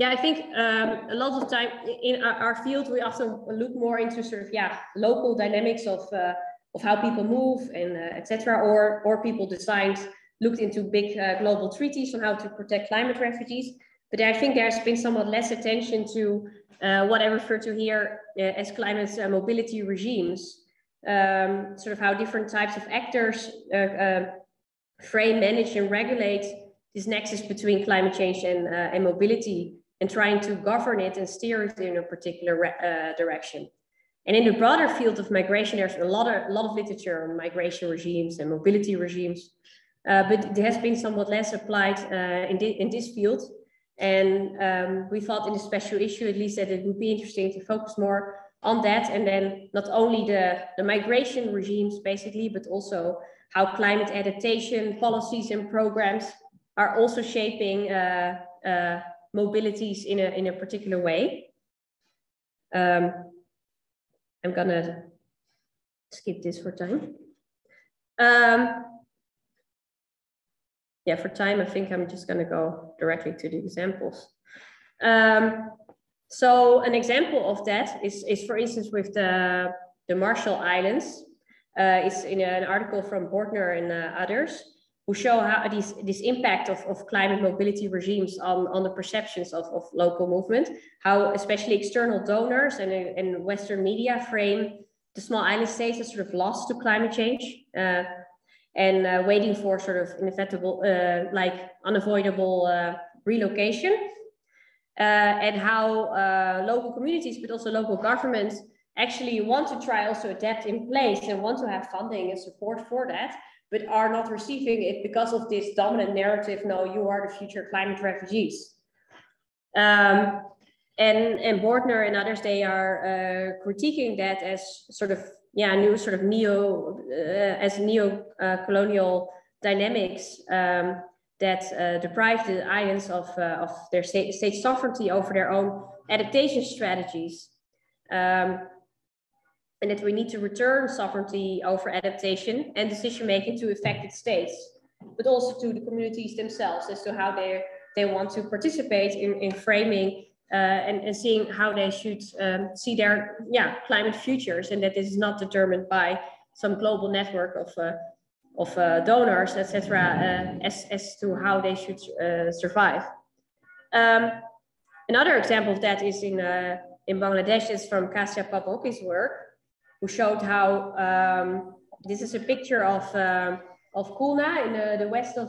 yeah, I think um, a lot of time in our, our, field, we often look more into sort of, yeah, local dynamics of, uh, of how people move and uh, etc. Or, or people designed, looked into big uh, global treaties on how to protect climate refugees. but I think there's been somewhat less attention to uh, what I refer to here uh, as climate uh, mobility regimes, um, sort of how different types of actors frame, manage, and regulate this nexus between climate change and, and mobility, and trying to govern it and steer it in a particular direction. And in the broader field of migration, there's a lot of, a lot of literature on migration regimes and mobility regimes, but it has been somewhat less applied in, in this field. And um, we thought in the special issue, at least that it would be interesting to focus more on that. And then not only the, the migration regimes, basically, but also how climate adaptation policies and programs are also shaping uh, uh, mobilities in a, in a particular way. Um, I'm gonna skip this for time. Um, yeah, for time, I think I'm just gonna go directly to the examples. Um, so an example of that is, is for instance, with the, the Marshall Islands. Uh, it's in an article from Bordner and uh, others who show how these, this impact of, of climate mobility regimes on, on the perceptions of, of local movement, how especially external donors and, and Western media frame the small island states as sort of lost to climate change. Uh, and uh, waiting for sort of inevitable, uh, like unavoidable uh, relocation, uh, and how uh, local communities, but also local governments, actually want to try also adapt in place and want to have funding and support for that, but are not receiving it because of this dominant narrative. No, you are the future climate refugees. Um, and and Bordner and others, they are uh, critiquing that as sort of yeah, new sort of neo uh, as neo uh, colonial dynamics um, that uh, deprive the islands of, uh, of their state, state sovereignty over their own adaptation strategies. Um, and that we need to return sovereignty over adaptation and decision making to affected states, but also to the communities themselves as to how they, they want to participate in, in framing uh, and, and seeing how they should um, see their yeah climate futures. And that this is not determined by some global network of uh, of uh, donors etc uh, as, as to how they should uh, survive. Um, another example of that is in uh, in Bangladesh is from Kasia Paprocki's work who showed how um, this is a picture of um, of Khulna in the, the west of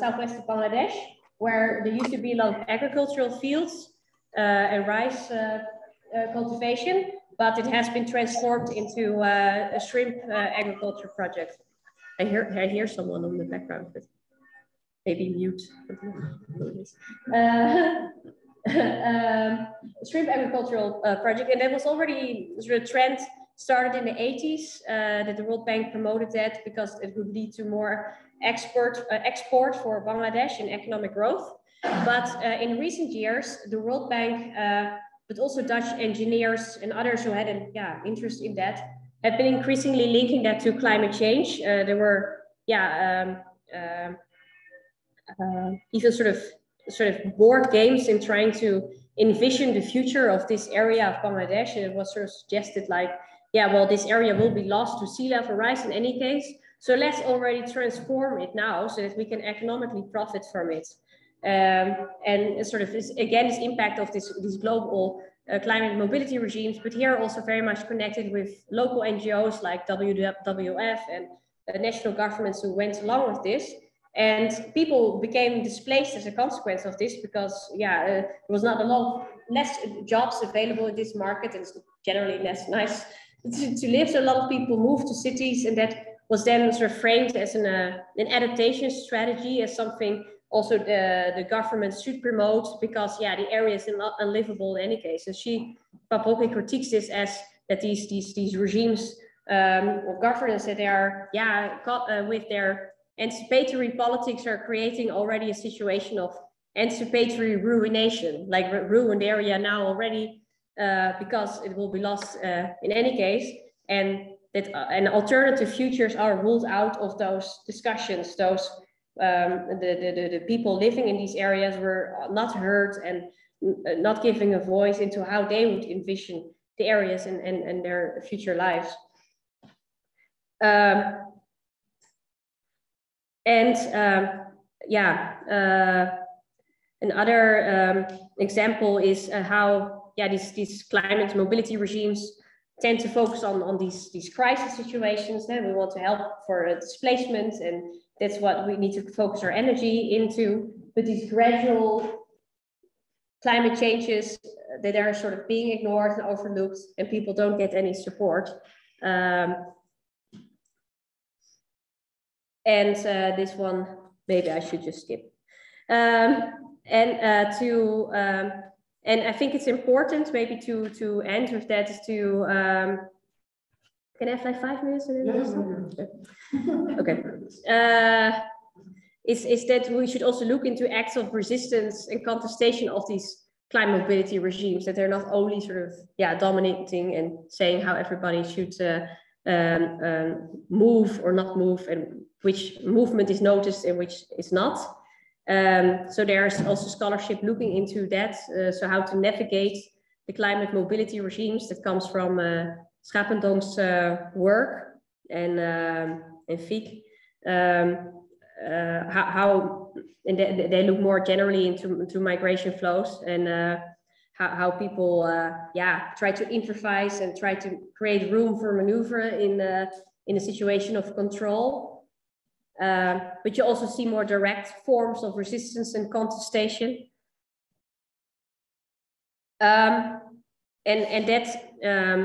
southwest of Bangladesh where there used to be a lot of agricultural fields uh, and rice uh, uh, cultivation, but it has been transformed into a shrimp agriculture project. I hear, I hear someone on the background, but maybe mute. Um, shrimp agricultural uh, project, and that was already the trend started in the 80s uh, that the World Bank promoted that because it would lead to more export, uh, export for Bangladesh and economic growth. But uh, in recent years, the World Bank, uh, but also Dutch engineers and others who had an yeah, interest in that, have been increasingly linking that to climate change. Uh, there were, yeah, um, uh, even sort of sort of board games in trying to envision the future of this area of Bangladesh. And it was sort of suggested like, yeah, well, this area will be lost to sea level rise in any case. So let's already transform it now so that we can economically profit from it. Um, and sort of this, again, this impact of this, these global uh, climate mobility regimes, but here also very much connected with local NGOs like WWF and uh, national governments who went along with this. And people became displaced as a consequence of this because, yeah, uh, there was not a lot of less jobs available in this market and it's generally less nice to, to live. So a lot of people moved to cities and that was then sort of framed as an, uh, an adaptation strategy, as something also the, the government should promote because, yeah, the area is unlivable in any case. And she, Paprocki critiques this as that these, these, these regimes um, or governance that they are, yeah, got, uh, with their anticipatory politics are creating already a situation of anticipatory ruination, like ruined area now already uh, because it will be lost uh, in any case. And that uh, and alternative futures are ruled out of those discussions. Those um, the, the, the people living in these areas were not heard and not giving a voice into how they would envision the areas and, and, and their future lives. Um, and um, yeah, uh, another um, example is uh, how yeah these these climate mobility regimes tend to focus on on these these crisis situations. Then we want to help for displacement, and that's what we need to focus our energy into. But these gradual climate changes uh, that are sort of being ignored and overlooked, and people don't get any support. Um, and uh, this one, maybe I should just skip. Um, and uh, to, um, and I think it's important maybe to to end with that is to, um, can I have like five minutes? Yeah. okay. Uh, is, is that we should also look into acts of resistance and contestation of these climate mobility regimes, that they're not only sort of, yeah, dominating and saying how everybody should uh, um, um, move or not move and which movement is noticed and which is not. Um, so there's also scholarship looking into that. Uh, so how to navigate the climate mobility regimes that comes from uh, uh, work and um, and Fiek. Um, uh, how, how and they, they, look more generally into, into migration flows and uh, how, how people uh, yeah try to improvise and try to create room for maneuver in in a situation of control. Uh, but you also see more direct forms of resistance and contestation. Um, and and that um,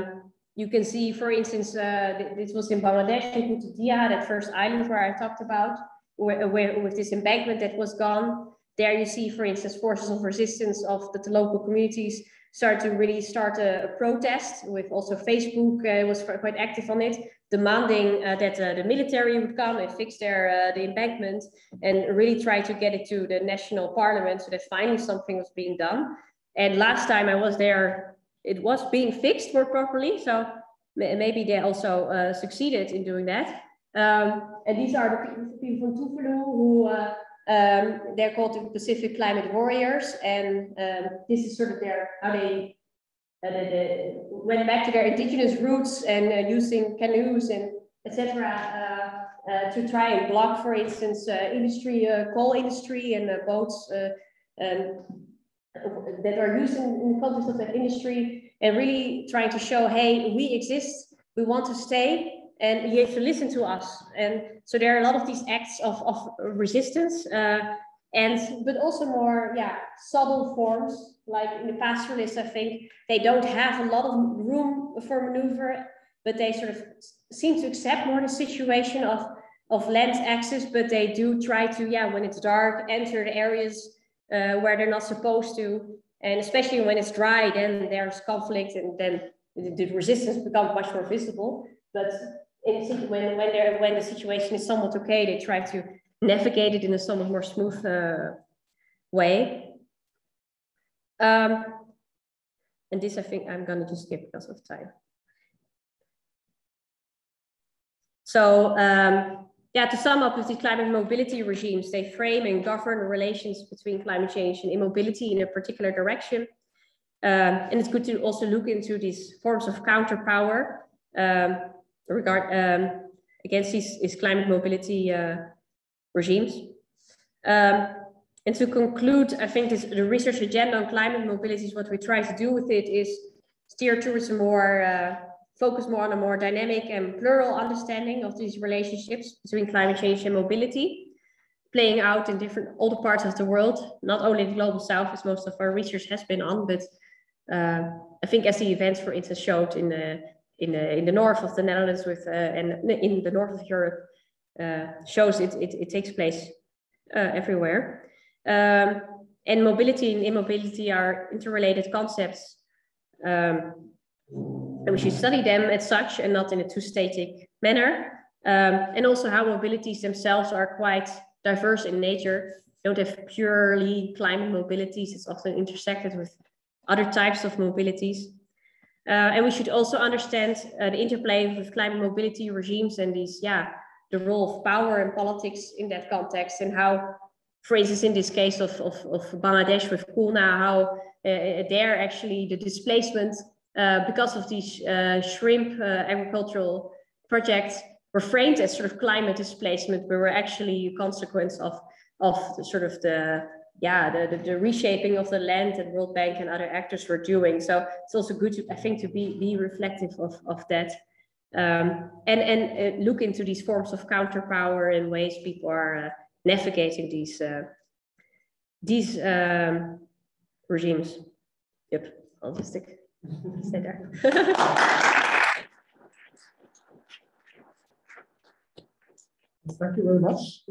you can see, for instance, uh, this was in Bangladesh, in Kutubdia, that first island where I talked about, where, where, with this embankment that was gone. There you see, for instance, forces of resistance of the, local communities start to really start a, a protest with also Facebook uh, was quite active on it, demanding uh, that uh, the military would come and fix their uh, the embankment and really try to get it to the national parliament so that finally something was being done. And last time I was there, it was being fixed more properly. So maybe they also uh, succeeded in doing that. Um, and these are the people from Tuvalu who uh, um, they're called the Pacific Climate Warriors, and um, this is sort of their how they, uh, went back to their indigenous roots and uh, using canoes and etc. Uh, uh, to try and block, for instance, uh, industry, coal industry, and boats um, that are used in, in the context of that industry, and really trying to show, hey, we exist, we want to stay, and you have to listen to us. And so there are a lot of these acts of, of resistance, uh, and but also more yeah subtle forms like in the pastoralists. I think they don't have a lot of room for maneuver, but they sort of seem to accept more the situation of of land access, but they do try to yeah when it's dark enter the areas uh, where they're not supposed to, and especially when it's dry, then there's conflict and then the resistance becomes much more visible. But in, when when they when the situation is somewhat okay, they try to navigate it in a somewhat more smooth uh, way. Um, and this, I think, I'm going to just skip because of time. So, um, yeah, to sum up with the climate mobility regimes, they frame and govern relations between climate change and immobility in a particular direction. Um, and it's good to also look into these forms of counterpower um, regard um, against these, these, climate mobility uh, regimes. Um, and to conclude, I think this, the research agenda on climate mobility is what we try to do with it is steer towards a more, uh, focus more on a more dynamic and plural understanding of these relationships between climate change and mobility, playing out in different, all the parts of the world, not only the global south, as most of our research has been on, but uh, I think as the events, for instance, showed in the in the in the north of the Netherlands with uh, and in the north of Europe uh, shows it, it, it takes place uh, everywhere. Um, and mobility and immobility are interrelated concepts. Um, and we should study them as such and not in a too static manner. Um, and also how mobilities themselves are quite diverse in nature. Don't have purely climate mobilities. It's often intersected with other types of mobilities. Uh, and we should also understand uh, the interplay with climate mobility regimes and these, yeah, the role of power and politics in that context and how, for instance, in this case of, of, of Bangladesh with Khulna, how uh, there actually the displacement uh, because of these uh, shrimp uh, agricultural projects were framed as sort of climate displacement, but were actually a consequence of, of sort of the, yeah, the, the, the, reshaping of the land that World Bank and other actors were doing. So it's also good to, I think, to be, be reflective of, of that um, and, and uh, look into these forms of counterpower and ways people are uh, navigating these, uh, these um, regimes. Yep, I'll just stick, stay there. Thank you very much.